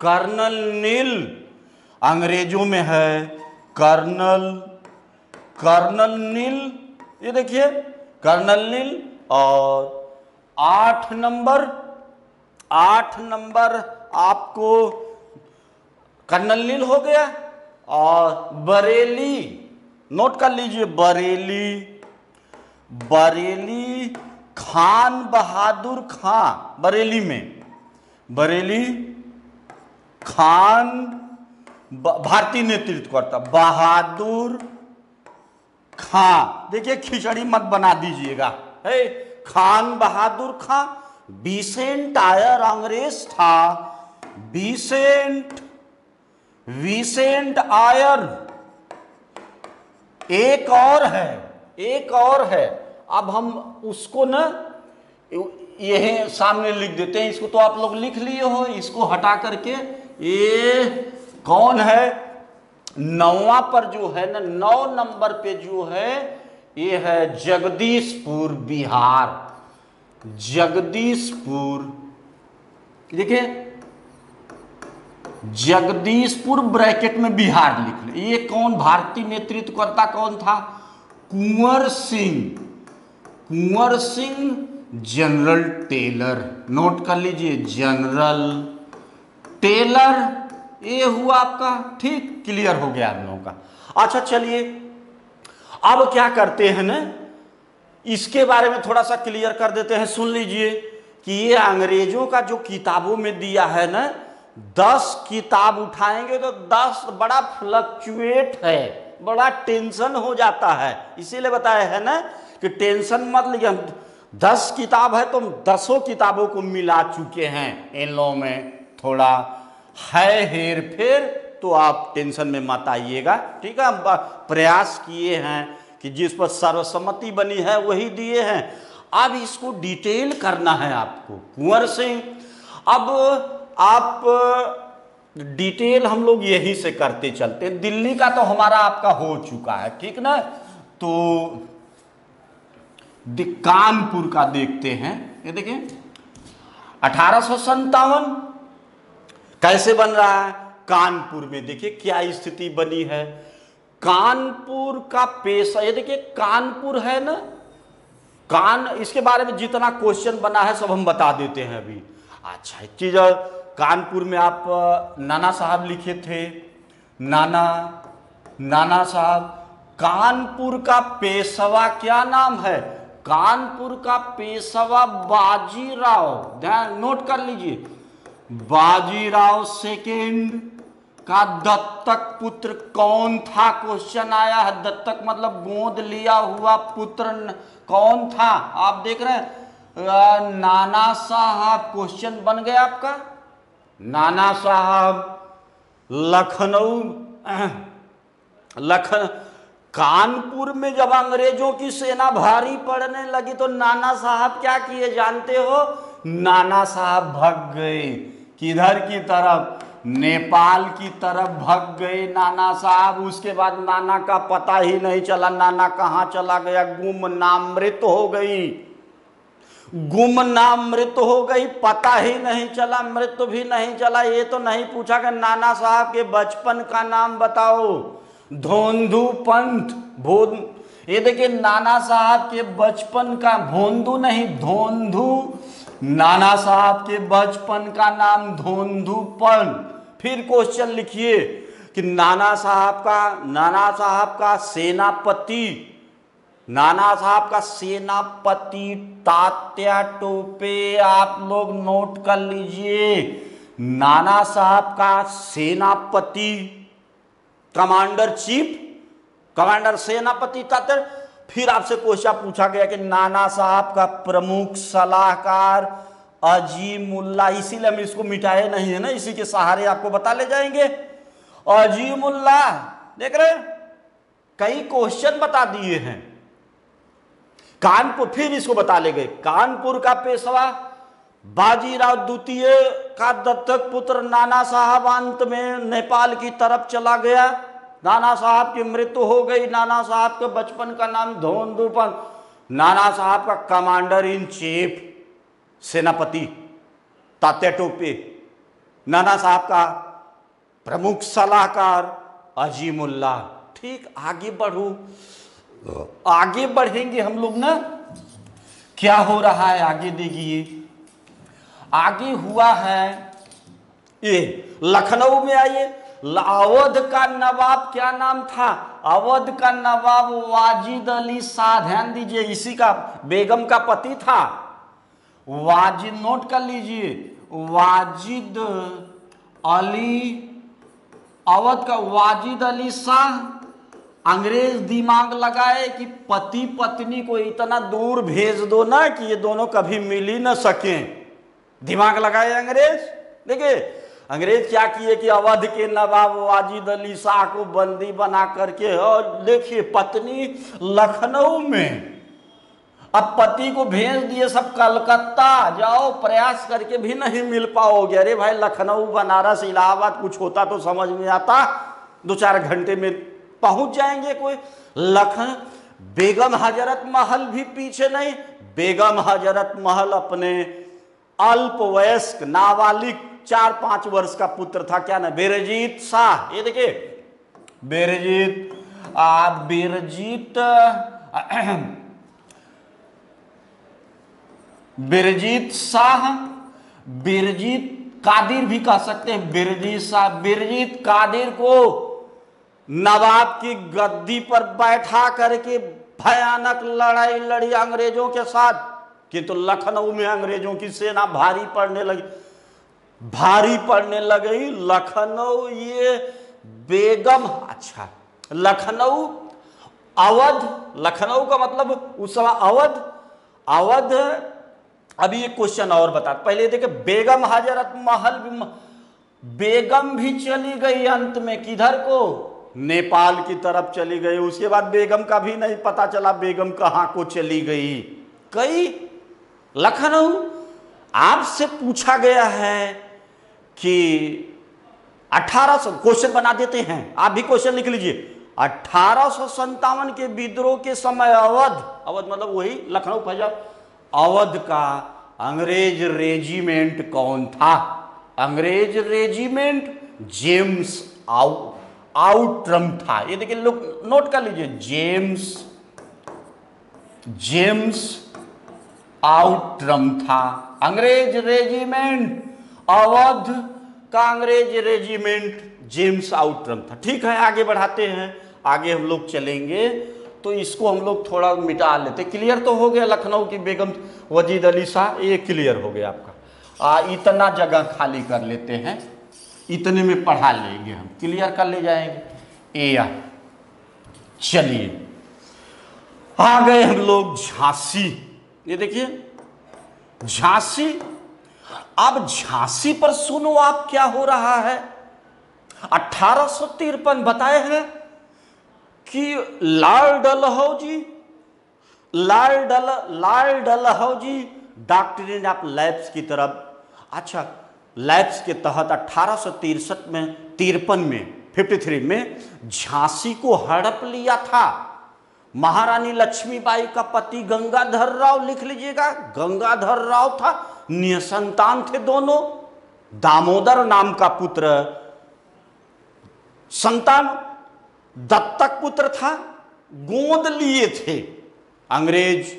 colonel Neill. अंग्रेज़ों में है, कर्नल कर्नल नील। ये देखिए, कर्नल नील और आठ नंबर आठ नंबर आपको कर्नल नील हो गया और बरेली, नोट कर लीजिए बरेली बरेली खान बहादुर खां, बरेली में, बरेली खान भारतीय नेतृत्व करता, बहादुर खां। देखिए खिचड़ी मत बना दीजिएगा। है। खान बहादुर खां, बीसेंट आयर अंग्रेज़ था। Vincent Vincent Eyre. एक और है, एक और है। अब हम उसको ना, यह सामने लिख देते हैं, इसको तो आप लोग लिख लिए हो, इसको हटा करके। ये कौन है? नौवा पर जो है ना, नौ नंबर पे जो है ये है जगदीशपुर, बिहार। जगदीशपुर देखिए जगदीशपुर ब्रैकेट में बिहार लिख ले। ये कौन भारतीय नेतृत्वकर्ता कौन था? Kunwar Singh. Kunwar Singh, general Taylor. Note कर लीजिए, जनरल टेलर। ये हुआ आपका, ठीक, क्लियर हो गया आप लोगों का। अच्छा चलिए अब क्या करते हैं ना इसके बारे में थोड़ा सा क्लियर कर देते हैं। सुन लीजिए कि ये अंग्रेज़ों का जो किताबों में दिया है ना दस किताब उठाएँगे तो दस बड़ा फ्लक्चुएट है बड़ा टेंशन हो जाता है। इसीलिए बताया है ना कि टेंशन मत लीजिए हम दस किताब है तो हम दसों किताबों को मिला चुके हैं। इन लोगों में थोड़ा है हेर फेर तो आप टेंशन में मत आइएगा। ठीक है प्रयास किए हैं कि जिस पर सर्वसम्मति बनी है, वही दिए हैं। अब इसको डिटेल करना है आपको, कुंवर सिंह। अब आप डिटेल हम लोग यही से करते चलते दिल्ली का तो हमारा आपका हो चुका है, ठीक ना? तो कानपुर का देखते हैं। ये देखिए, अठारह कैसे बन रहा है? कानपुर में। देखिए क्या स्थिति बनी है। कानपुर का पेशा, ये देखिए कानपुर है ना? कान, इसके बारे में जितना क्वेश्चन बना है, सब हम बता देते हैं अभी। अच्छा एक चीज़ कानपुर में आप नाना साहब लिखे थे। नाना नाना साहब, कानपुर का पेशवा क्या नाम है? कानपुर का पेशवा बाजीराव। ध्यान नोट कर लीजिए। बाजीराव सेकेंड। का दत्तक पुत्र, कौन था? क्वेश्चन आया है। दत्तक मतलब गोद लिया हुआ पुत्र कौन था? आप देख रहे हैं। नाना साहब क्वेश्चन बन गया आपका। नाना साहब, लखनऊ लखन कानपुर में जब अंग्रेज़ों की सेना भारी पड़ने लगी तो नाना साहब क्या किए? जानते हो? नाना साहब भग गए। किधर की तरफ़? नेपाल की तरफ़ भग गए नाना साहब। उसके बाद नाना का पता ही नहीं चला, नाना कहाँ चला गया? गुम नाम मृत हो गई। गुम नाम मृत हो गई, पता ही नहीं चला, मृत भी नहीं चला। ये तो नहीं पूछा कि नाना साहब के बचपन का नाम बताओ। धोंधु पंथ भोन ये देखिए, नाना साहब के बचपन का भोंदू नहीं धोंधु नाना साहब के बचपन का नाम धोंधुपन फिर क्वेश्चन लिखिए कि नाना साहब का, नाना साहब का सेनापति, नाना साहब का सेनापति तात्या टोपे आप लोग नोट कर लीजिए। नाना साहब का सेनापति कमांडर चीफ कमांडर सेनापति तात्या। फिर आपसे क्वेश्चन पूछा गया कि नाना साहब का प्रमुख सलाहकार अजीमुल्ला इसीलिए हम इसको मिटाए नहीं है ना, इसी के सहारे आपको बता ले जाएँगे। अजीमुल्ला देख रहे कई क्वेश्चन बता दिए हैं। कानपुर, फिर इसको बता ले गए। कानपुर का पेशवा, बाजीराव द्वितीय का दत्तक पुत्र नाना साहब अंत में नेपाल की तरफ़ चला गया। नाना साहब की मृत्यु हो गई। नाना साहब के बचपन का नाम धोंदुपन। नाना साहब का कमांडर इन चीफ सेनापति तात्या टोपे, नाना साहब का प्रमुख सलाहकार अजीमुल्ला। ठीक, आगे बढ़ू। आगे बढ़ेंगे हम लोग ना? क्या हो रहा है? आगे देखिए। आगे हुआ है, ये लखनऊ में आइए। अवध का नवाब क्या नाम था? अवध का नवाब वाजिद अली शाह ध्यान दीजिए, इसी का, बेगम का पति था। वाजिद नोट कर लीजिए। वाजिद अली, अवध का वाजिद अली शाह अंग्रेज़ दिमाग लगाए कि पति पत्नी को इतना दूर भेज दो ना कि ये दोनों कभी मिल ही ना सके। दिमाग लगाए अंग्रेज़? देखिए, अंग्रेज़ क्या किए कि अवध के नवाब वाजिद अली शाह को बंदी बना करके, और देखिए पत्नी लखनऊ में अब पति को भेज दिए सब कलकत्ता, जाओ, प्रयास करके भी नहीं मिल पाओगे। अरे भाई, लखनऊ, बनारस, इलाहाबाद, कुछ होता तो समझ में आता। दो चार घंटे में पहुँच जाएँगे कोई। लखन, बेगम हज़रत महल भी पीछे नहीं। बेगम हज़रत महल अपने अल्प वयस्क नाबालिग, चार पाँच वर्ष का पुत्र था। क्या ना, बेरजीत शाह। ये देखिए, बेरजीत आ बेरजीत बिरजीत शाह, बिरजीत कादिर भी कह सकते हैं। बिरजीत शाह, बिरजीत कादिर को नवाब की गद्दी पर बैठा करके भयानक लड़ाई लड़ी अंग्रेज़ों के साथ। किंतु तो लखनऊ में अंग्रेज़ों की सेना भारी पड़ने लगी। भारी पड़ने लगी, लखनऊ ये बेगम अच्छा लखनऊ अवध, लखनऊ का मतलब उस समय अवध अवध अभी एक क्वेश्चन और बता, पहले देखे बेगम हज़रत महल बेगम भी चली गई अंत में किधर को? नेपाल की तरफ़ चली गई। उसके बाद बेगम का भी नहीं पता चला, बेगम कहाँ को चली गई। कई? लखनऊ? आपसे पूछा गया है कि अठारह सौ क्वेश्चन बना देते हैं। आप भी क्वेश्चन लिख लीजिए। अठारह सौ सत्तावन के विद्रोह के समय अवध अवध मतलब वही लखनऊ पंजाब अवध का अंग्रेज़ रेजिमेंट कौन था? अंग्रेज़ रेजिमेंट जेम्स आउ, आउट्रम था। ये देखिए, लोग नोट कर लीजिए, जेम्स जेम्स आउट्रम था। अंग्रेज़ रेजिमेंट, अवध का अंग्रेज़ रेजिमेंट जेम्स आउट्रम था। ठीक है, आगे बढ़ाते हैं, आगे हम लोग चलेंगे। तो इसको हम लोग थोड़ा मिटा लेते। क्लियर तो हो गया लखनऊ की बेगम वजीद अली शाह ये क्लियर हो गया आपका। आ, इतना जगह खाली कर लेते हैं इतने में पढ़ा लेंगे हम। क्लियर कर ले जाएँगे। ए चलिए। आ गए हम लोग झांसी। ये देखिए झांसी। अब झांसी पर सुनो आप क्या हो रहा है। अठारह बताए हैं। कि लाल डलहौ जी? लाल डल, लाल डलहौ जी? डॉक्टरीन ऑफ़ लैब्स की तरफ़। अच्छा लैब्स के तहत अठारह में, तिरपन में 53 में झांसी को हड़प लिया था। महारानी लक्ष्मीबाई का पति गंगाधर राव लिख लीजिएगा। गंगाधर राव था निसंतान थे दोनों। दामोदर नाम का पुत्र, संतान। दत्तक पुत्र था, गोद लिए थे। अंग्रेज़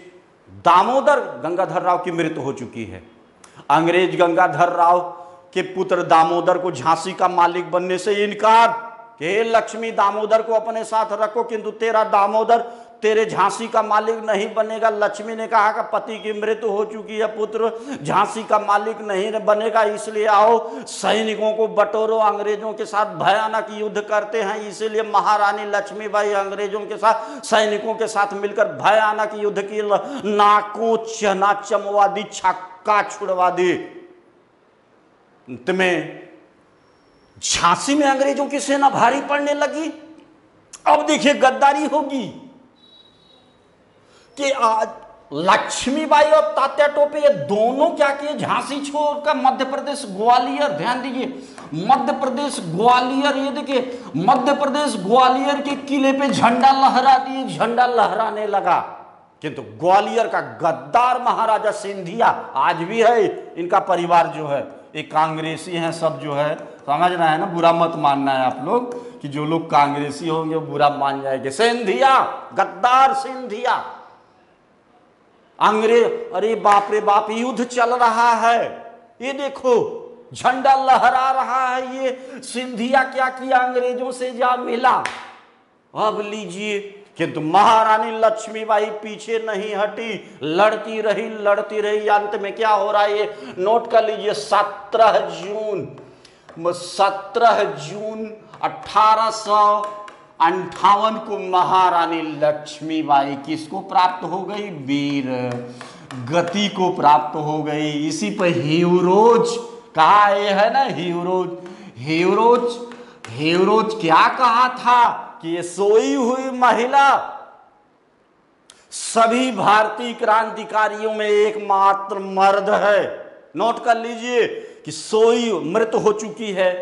दामोदर गंगाधर राव की मृत्यु हो चुकी है। अंग्रेज़ गंगाधर राव के पुत्र दामोदर को झांसी का मालिक बनने से इनकार। हे लक्ष्मी दामोदर को अपने साथ रखो, किंतु तेरा दामोदर तेरे झांसी का मालिक नहीं बनेगा। लक्ष्मी ने कहा कि पति की मृत्यु हो चुकी है पुत्र, झांसी का मालिक नहीं बनेगा, इसलिए आओ। सैनिकों को बटोरो, अंग्रेज़ों के साथ भयानक युद्ध करते हैं, इसीलिए महारानी लक्ष्मीबाई अंग्रेज़ों के साथ, सैनिकों के साथ मिलकर भयानक युद्ध की नाकों चना चमवा दी, छक्का छुड़वा दी। तुम्हें झांसी में अंग्रेज़ों की सेना भारी पड़ने लगी? अब देखिए गद्दारी होगी। कि आज लक्ष्मीबाई और तात्या टोपे, ये दोनों क्या किए? झांसी छोड़कर मध्य प्रदेश ग्वालियर, ध्यान दीजिए। मध्य प्रदेश ग्वालियर, ये देखिए, मध्य प्रदेश ग्वालियर के किले पे झंडा लहरा दिए, झंडा लहराने लगा। किंतु ग्वालियर का गद्दार महाराजा सिंधिया आज भी है, इनका परिवार जो है एक कांग्रेसी हैं, सब जो है, समझ रहे हैं ना? बुरा मत मानना है आप लोग कि जो लोग कांग्रेसी होंगे बुरा मान जाएँगे। सिंधिया, गद्दार सिंधिया। अंग्रेज़, अरे बाप रे बाप, युद्ध चल रहा है। ये देखो, झंडा लहरा रहा है ये। सिंधिया क्या किया अंग्रेज़ों से जा मिला? अब लीजिए किंतु महारानी लक्ष्मीबाई पीछे नहीं हटी। लड़ती रही लड़ती रही, अंत में क्या हो रहा है ये? नोट कर लीजिए, सत्रह जून सत्रह जून अठारह सौ अंठावन को महारानी लक्ष्मीबाई किसको प्राप्त हो गई? वीर। गति को प्राप्त हो गई। इसी पर हीरोज कहा है ना हीरोज हीरोज हीरोज क्या कहा था कि ये सोई हुई महिला, सभी भारतीय क्रांतिकारियों में एकमात्र मर्द है। नोट कर लीजिए कि सोई मृत हो चुकी है।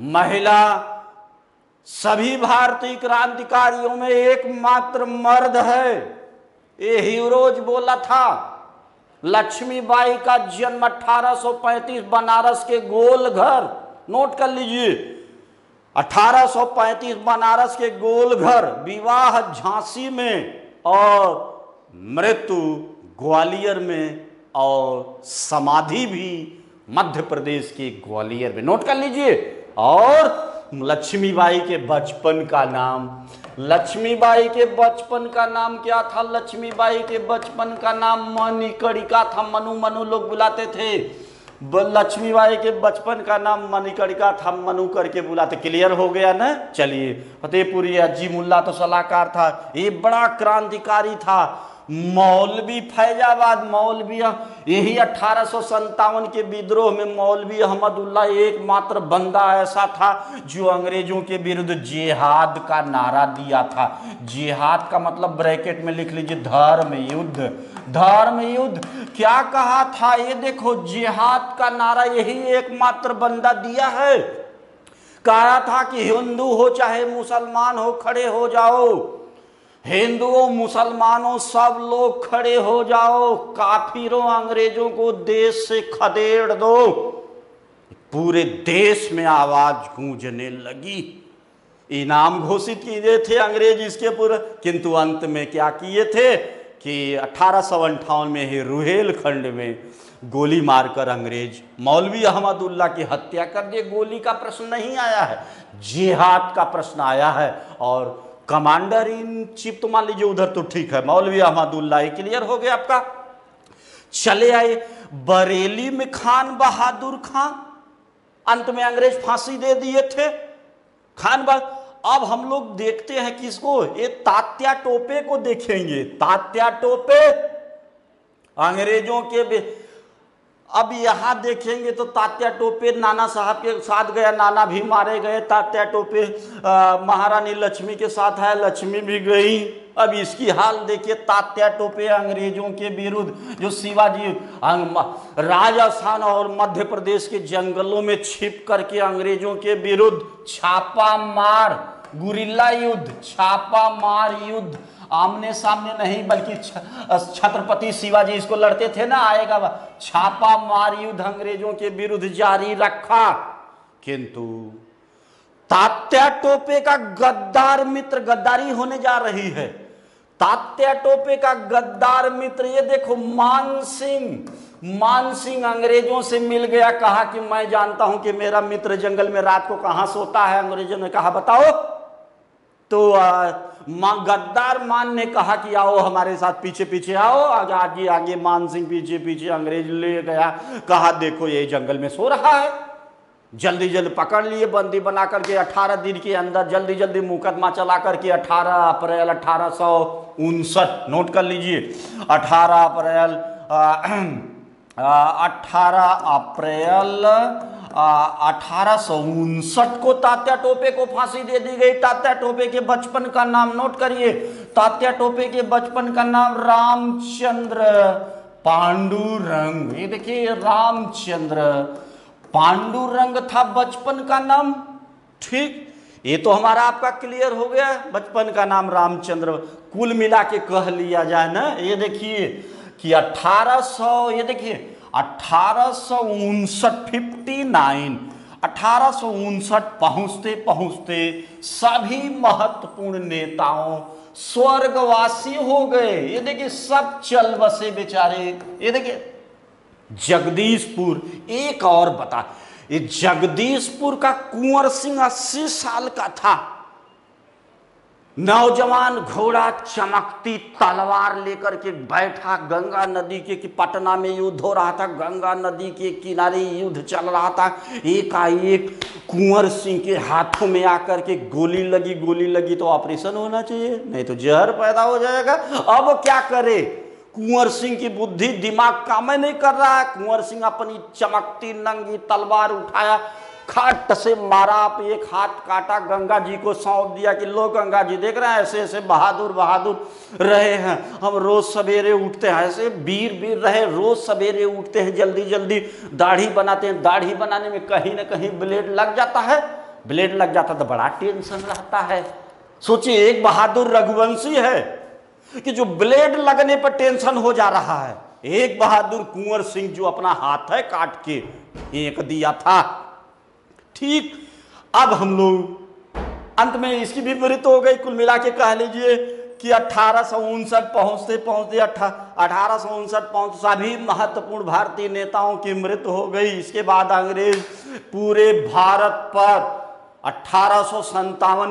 महिला सभी भारतीय क्रांतिकारियों में एकमात्र मर्द है। ये हीरोज बोला था, लक्ष्मीबाई का जन्म 1835 बनारस के गोल घर। नोट कर लीजिए 1835 बनारस के गोल घर, विवाह झांसी में और मृत्यु ग्वालियर में और समाधि भी मध्य प्रदेश के ग्वालियर में। नोट कर लीजिए, और लक्ष्मीबाई के बचपन का नाम। लक्ष्मीबाई के बचपन का नाम क्या था? लक्ष्मीबाई के बचपन का नाम मणिकड़िका था। मनु मनु लोग बुलाते थे। लक्ष्मीबाई के बचपन का नाम मणिकर्णिका था। मनु करके बुलाते। क्लियर हो गया ना? चलिए। फतेहपुरी अज्जी मुल्ला तो सलाहकार था। ये बड़ा क्रांतिकारी था। मौलवी फैजाबाद मौलवी यही अठारह के विद्रोह में मौलवी अहमदुल्ला एकमात्र बंदा ऐसा था जो अंग्रेज़ों के विरुद्ध जिहाद का नारा दिया था। जिहाद का मतलब ब्रैकेट में लिख लीजिए, धर्म युद्ध। धर्म युद्ध, क्या कहा था? ये देखो, जिहाद का नारा यही एकमात्र बंदा दिया है। कहा था कि हिंदू हो, चाहे मुसलमान हो, खड़े हो जाओ। हिंदुओं, मुसलमानों, सब लोग खड़े हो जाओ। काफिरों, अंग्रेज़ों को देश से खदेड़ दो। पूरे देश में आवाज़ गूंजने लगी। इनाम घोषित किए थे अंग्रेज़ इसके पूर्व। किंतु अंत में क्या किए थे कि अठारह में ही रुहेल खंड में गोली मारकर अंग्रेज़ मौलवी अहमदुल्ला की हत्या कर दिए। गोली का प्रश्न नहीं आया है। जिहाद का प्रश्न आया है और कमांडर इन चीफ तो मान लीजिए उधर तो ठीक है, मौलवी अहमदुल्ला क्लियर हो गया आपका। चले आए बरेली में खान बहादुर खान। अंत में अंग्रेज़ फांसी दे दिए थे। खान बहादुर अब हम लोग देखते हैं किसको ये तात्या टोपे को देखेंगे। तात्या टोपे। अंग्रेज़ों के अब यहाँ देखेंगे तो तात्या टोपे नाना साहब के साथ गया, नाना भी मारे गए, तात्या टोपे महारानी लक्ष्मी के साथ है लक्ष्मी भी गई। अब इसकी हाल देखिए, तात्या टोपे अंग्रेज़ों के विरुद्ध, जो शिवाजी राजस्थान और मध्य प्रदेश के जंगलों में छिप करके अंग्रेज़ों के विरुद्ध छापा मार गुरिल्ला युद्ध, छापा मार युद्ध। आमने सामने नहीं, बल्कि छत्रपति शिवाजी इसको लड़ते थे ना, आएगा छापा मार युद्ध अंग्रेज़ों के विरुद्ध जारी रखा। किंतु तात्या टोपे का गद्दार मित्र गद्दारी होने जा रही है। तात्या टोपे का गद्दार मित्र, ये देखो, मान सिंह। मान सिंह अंग्रेज़ों से मिल गया, कहा कि मैं जानता हूँ कि मेरा मित्र जंगल में रात को कहाँ सोता है। अंग्रेज़ों ने कहा, बताओ तो गद्दार मान ने कहा कि आओ हमारे साथ पीछे पीछे आओ, आगे आगे आगे मान सिंह पीछे पीछे अंग्रेज़ ले गया। कहा, देखो ये जंगल में सो रहा है। जल्दी जल्दी पकड़ लिए, बंदी बना करके 18 दिन के अंदर जल्दी जल्दी मुकदमा चला करके 18 अप्रैल अठारह सौ उनसठ, नोट कर लीजिए। 18 अप्रैल अठारह अप्रैल अठारह को तात्या टोपे को फांसी दे दी गई। तात्या टोपे के बचपन का नाम नोट करिए। तात्या टोपे के बचपन का नाम रामचंद्र पांडुरंग। ये देखिए, रामचंद्र पांडुरंग था बचपन का नाम। ठीक, ये तो हमारा आपका क्लियर हो गया। बचपन का नाम रामचंद्र। कुल मिला के कह लिया जाए ना। ये देखिए कि 1800 ये देखिए अठारह सौ उनसठ फिफ्टी नाइन, अठारह सौ उनसठ पहुँचते पहुँचते सभी महत्वपूर्ण नेताओं स्वर्गवासी हो गए। ये देखिए, सब चल बसे बेचारे। ये देखिए, जगदीशपुर, एक और बता, ये जगदीशपुर का कुंवर सिंह अस्सी साल का था। नौजवान घोड़ा चमकती तलवार लेकर के बैठा गंगा नदी के कि पटना में युद्ध हो रहा था, गंगा नदी के किनारे युद्ध चल रहा था। एकाएक कुंवर सिंह के हाथों में आकर के गोली लगी गोली लगी तो ऑपरेशन होना चाहिए, नहीं तो जहर पैदा हो जाएगा। अब क्या करे? कुंवर सिंह की बुद्धि दिमाग काम नहीं कर रहा है। कुंवर सिंह अपनी चमकती नंगी तलवार उठाया खट से मारा, आप एक हाथ काटा, गंगा जी को सौंप दिया कि लो गंगा जी, देख रहे हैं ऐसे ऐसे बहादुर बहादुर रहे हैं। हम रोज सवेरे उठते हैं, ऐसे वीर वीर रहे, रोज सवेरे उठते हैं, जल्दी जल्दी दाढ़ी बनाते हैं। दाढ़ी बनाने में कहीं ना कहीं ब्लेड लग जाता है। ब्लेड लग जाता तो बड़ा टेंशन रहता है। सोचिए, एक बहादुर रघुवंशी है कि जो ब्लेड लगने पर टेंशन हो जा रहा है। एक बहादुर कुंवर सिंह जो अपना हाथ है काट के एक दिया था। ठीक। अब हम लोग, अंत में इसकी मृत्यु हो गई। कुल मिला के कह लीजिए कि अठारह सौ उनसठ पहुँचते पहुँचते अठारह सौ उनसठ पहुँच सभी महत्वपूर्ण भारतीय नेताओं की मृत्यु हो गई। इसके बाद अंग्रेज़ पूरे भारत पर अठारह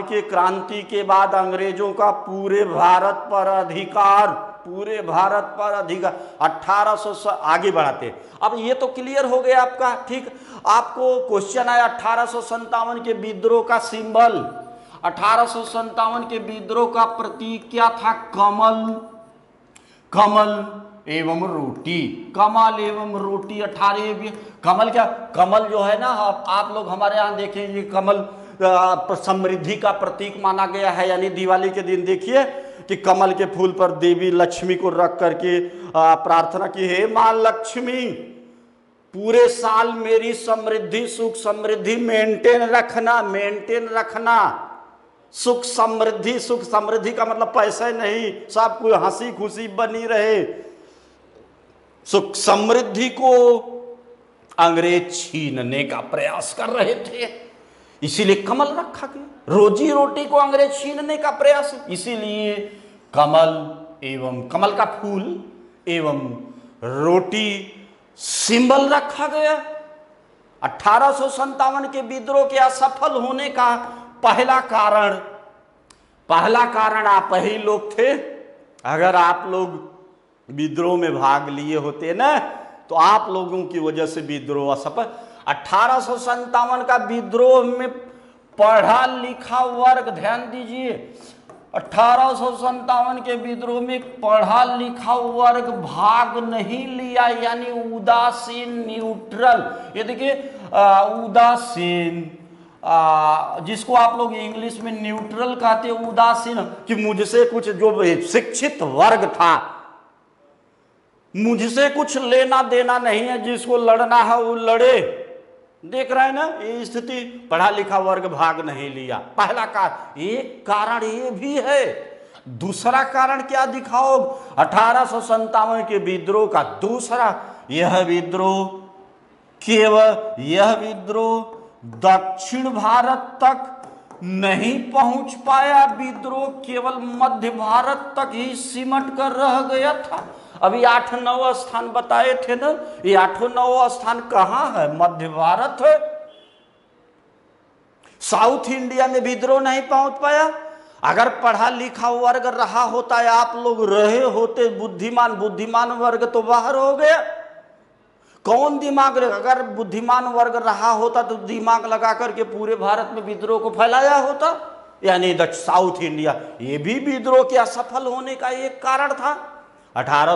के क्रांति के बाद अंग्रेज़ों का पूरे भारत पर अधिकार पूरे भारत पर अधिकार 1800 से आगे बढ़ाते। अब ये तो क्लियर हो गया आपका ठीक। आपको क्वेश्चन आया अठारह के विद्रोह का सिंबल। अठारह के विद्रोह का प्रतीक क्या था? कमल। कमल एवं रोटी। कमल एवं रोटी अठारह कमल क्या? कमल जो है ना आप, आप लोग हमारे यहाँ देखेंगे कमल समृद्धि का प्रतीक माना गया है। यानी दिवाली के दिन देखिए कि कमल के फूल पर देवी लक्ष्मी को रख करके प्रार्थना की, हे माँ लक्ष्मी, पूरे साल मेरी समृद्धि, सुख समृद्धि मेंटेन रखना मेंटेन रखना। सुख समृद्धि सुख समृद्धि का मतलब पैसे नहीं, सब कोई हँसी खुशी बनी रहे। सुख समृद्धि को अंग्रेज़ छीनने का प्रयास कर रहे थे। इसीलिए कमल रखा गया। रोजी रोटी को अंग्रेज़ छीनने का प्रयास। इसीलिए कमल एवं कमल का फूल एवं रोटी सिंबल रखा गया। अठारह के विद्रोह के असफल होने का पहला कारण पहला कारण आप ही लोग थे। अगर आप लोग विद्रोह में भाग लिए होते ना तो आप लोगों की वजह से विद्रोह असफल अठारह का विद्रोह में पढ़ा लिखा वर्ग ध्यान दीजिए। अठारह के विद्रोह में पढ़ा लिखा वर्ग भाग नहीं लिया यानी उदासीन न्यूट्रल। ये देखिए उदासीन आ, जिसको आप लोग इंग्लिश में न्यूट्रल कहते हैं उदासीन कि मुझसे कुछ जो शिक्षित वर्ग था मुझसे कुछ लेना देना नहीं है जिसको लड़ना है वो लड़े। देख रहे हैं ना, ये स्थिति पढ़ा लिखा वर्ग भाग नहीं लिया। पहला कारण, एक कारण ये भी है। दूसरा कारण क्या दिखाओ? अठारह के विद्रोह का दूसरा, यह विद्रोह, केवल यह विद्रोह दक्षिण भारत तक नहीं पहुँच पाया। विद्रोह केवल मध्य भारत तक ही सिमट कर रह गया था। अभी आठ नौ स्थान बताए थे ना, ये आठों नौ स्थान कहाँ है? मध्य भारत है। साउथ इंडिया में विद्रोह नहीं पहुँच पाया। अगर पढ़ा लिखा वर्ग रहा होता है आप लोग रहे होते, बुद्धिमान बुद्धिमान वर्ग तो बाहर हो गया। कौन दिमाग अगर बुद्धिमान वर्ग रहा होता तो दिमाग लगा करके पूरे भारत में विद्रोह को फैलाया होता। यानी साउथ इंडिया, ये भी विद्रोह के असफल होने का एक कारण था। अठारह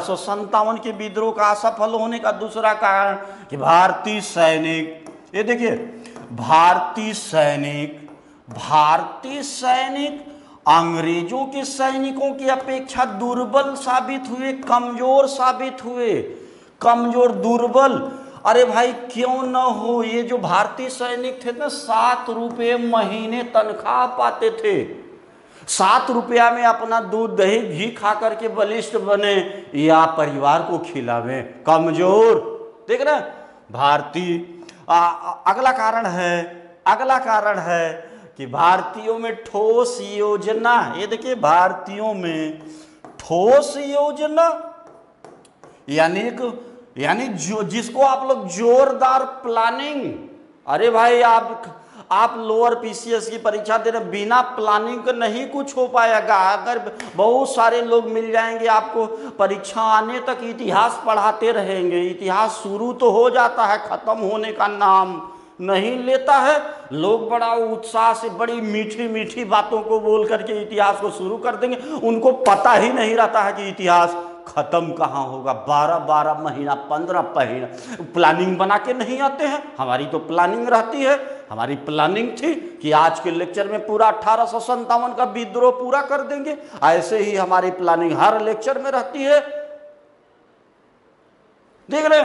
के विद्रोह का असफल होने का दूसरा कारण कि भारतीय सैनिक, ये देखिए, भारतीय सैनिक भारतीय सैनिक अंग्रेज़ों के सैनिकों की अपेक्षा दुर्बल साबित हुए, कमज़ोर साबित हुए, कमज़ोर दुर्बल। अरे भाई, क्यों न हो? ये जो भारतीय सैनिक थे ना, सात रुपये महीने तनख्वाह पाते थे। सात रुपया में अपना दूध, दही, घी खा करके बलिष्ठ बने, या परिवार को खिलावे। कमज़ोर। देख रहे भारतीय अगला कारण है, अगला कारण है कि भारतीयों में ठोस योजना, ये देखिए भारतीयों में ठोस योजना, यानी यानी जो, जिसको आप लोग जोरदार प्लानिंग अरे भाई आप आप लोअर पीसीएस की परीक्षा दे रहे बिना प्लानिंग के नहीं कुछ हो पाएगा। अगर बहुत सारे लोग मिल जाएँगे, आपको परीक्षा आने तक इतिहास पढ़ाते रहेंगे। इतिहास शुरू तो हो जाता है, ख़त्म होने का नाम नहीं लेता है। लोग बड़ा उत्साह से, बड़ी मीठी मीठी बातों को बोल करके इतिहास को शुरू कर देंगे। उनको पता ही नहीं रहता है कि इतिहास खत्म कहाँ होगा। बारह बारह महीना, पंद्रह महीना प्लानिंग बना के नहीं आते हैं। हमारी तो प्लानिंग रहती है। हमारी प्लानिंग थी कि आज के लेक्चर में पूरा अठारह का विद्रोह पूरा कर देंगे। ऐसे ही हमारी प्लानिंग हर लेक्चर में रहती है। देख रहे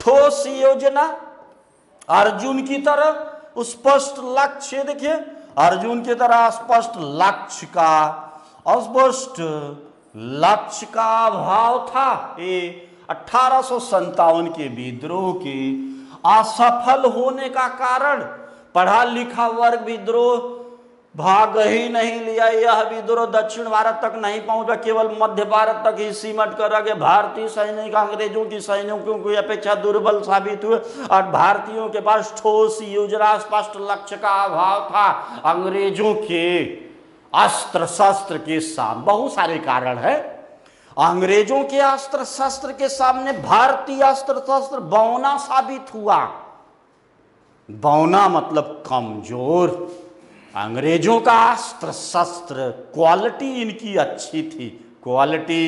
ठोस योजना अर्जुन की तरह स्पष्ट लक्ष्य, देखिए, अर्जुन की तरह स्पष्ट लक्ष्य का अस्पष्ट लक्ष्य का अभाव था। ये अठारह के विद्रोह के असफल होने का कारण पढ़ा लिखा वर्ग विद्रोह, भाग ही नहीं लिया। यह विद्रोह दक्षिण भारत तक नहीं पहुँचा, केवल मध्य भारत तक ही सीमट कर गए भारतीय सैनिक, अंग्रेज़ों की सैनिकों की अपेक्षा दुर्बल साबित हुए और भारतीयों के पास ठोस योजना, स्पष्ट लक्ष्य का अभाव था। अंग्रेज़ों के अस्त्र शस्त्र के साथ बहुत सारे कारण है। अंग्रेज़ों के अस्त्र शस्त्र के सामने भारतीय अस्त्र शस्त्र बौना साबित हुआ। बौना मतलब कमज़ोर। अंग्रेज़ों का अस्त्र शस्त्र क्वालिटी इनकी अच्छी थी। क्वालिटी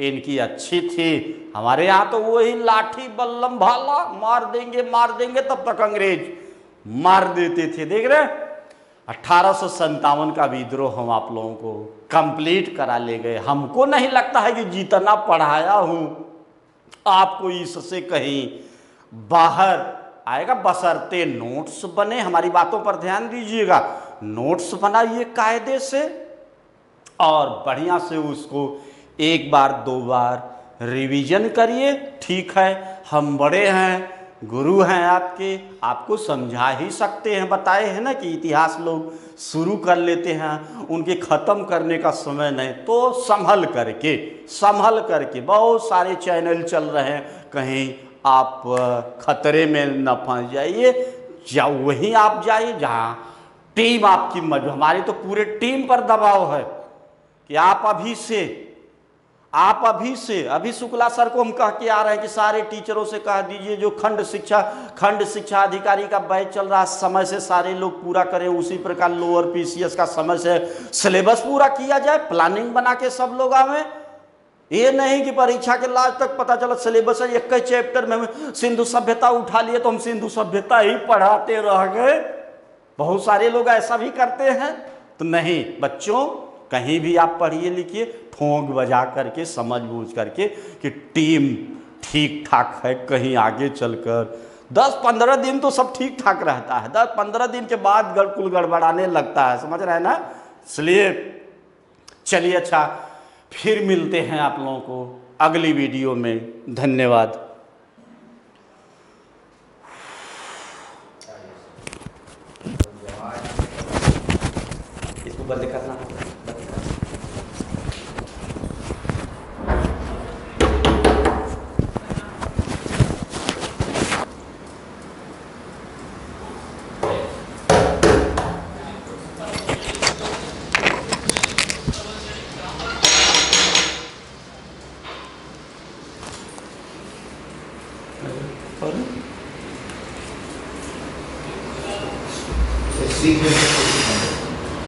इनकी अच्छी थी। हमारे यहाँ तो वही लाठी बल्लम भाला मार देंगे मार देंगे तब तक अंग्रेज़ मार देते थे। देख रहे अठारह का विद्रोह हम आप लोगों को कंप्लीट करा ले गए। हमको नहीं लगता है कि जितना पढ़ाया हूँ। आपको इससे कहीं बाहर आएगा बसरते नोट्स बने, हमारी बातों पर ध्यान दीजिएगा। नोट्स बनाइए कायदे से और बढ़िया से उसको एक बार, दो बार रिवीजन करिए। ठीक है, हम बड़े हैं, गुरु हैं आपके, आपको समझा ही सकते हैं, बताए हैं ना कि इतिहास लोग शुरू कर लेते हैं, उनके ख़त्म करने का समय नहीं। तो संभल करके संभल करके, बहुत सारे चैनल चल रहे हैं, कहीं आप खतरे में न फंस जाइए। या वहीं आप जाइए जहाँ टीम आपकी मज़बूत हमारी तो पूरे टीम पर दबाव है कि आप अभी से, आप अभी से, अभी शुक्ला सर को हम कह के आ रहे हैं कि सारे टीचरों से कह दीजिए, जो खंड शिक्षा खंड शिक्षा अधिकारी का बैच चल रहा है, समय से सारे लोग पूरा करें, उसी प्रकार लोअर पीसीएस का समय से सिलेबस पूरा किया जाए, प्लानिंग बना के सब लोग आवे। ये नहीं कि परीक्षा के लास्ट तक पता चला सिलेबस है, एक चैप्टर में सिंधु सभ्यता उठा लिए तो हम सिंधु सभ्यता ही पढ़ाते रह गए। बहुत सारे लोग ऐसा भी करते हैं। तो नहीं, बच्चों, कहीं भी आप पढ़िए लिखिए, ठोंक बजा करके समझ बूझ करके कि टीम ठीक ठाक है, कहीं आगे चलकर। दस पंद्रह दिन तो सब ठीक ठाक रहता है। दस पंद्रह दिन के बाद गड़कुल गड़बड़ाने लगता है, समझ रहे हैं ना? इसलिए, चलिए अच्छा फिर मिलते हैं आप लोगों को अगली वीडियो में। धन्यवाद। इसको बंद करना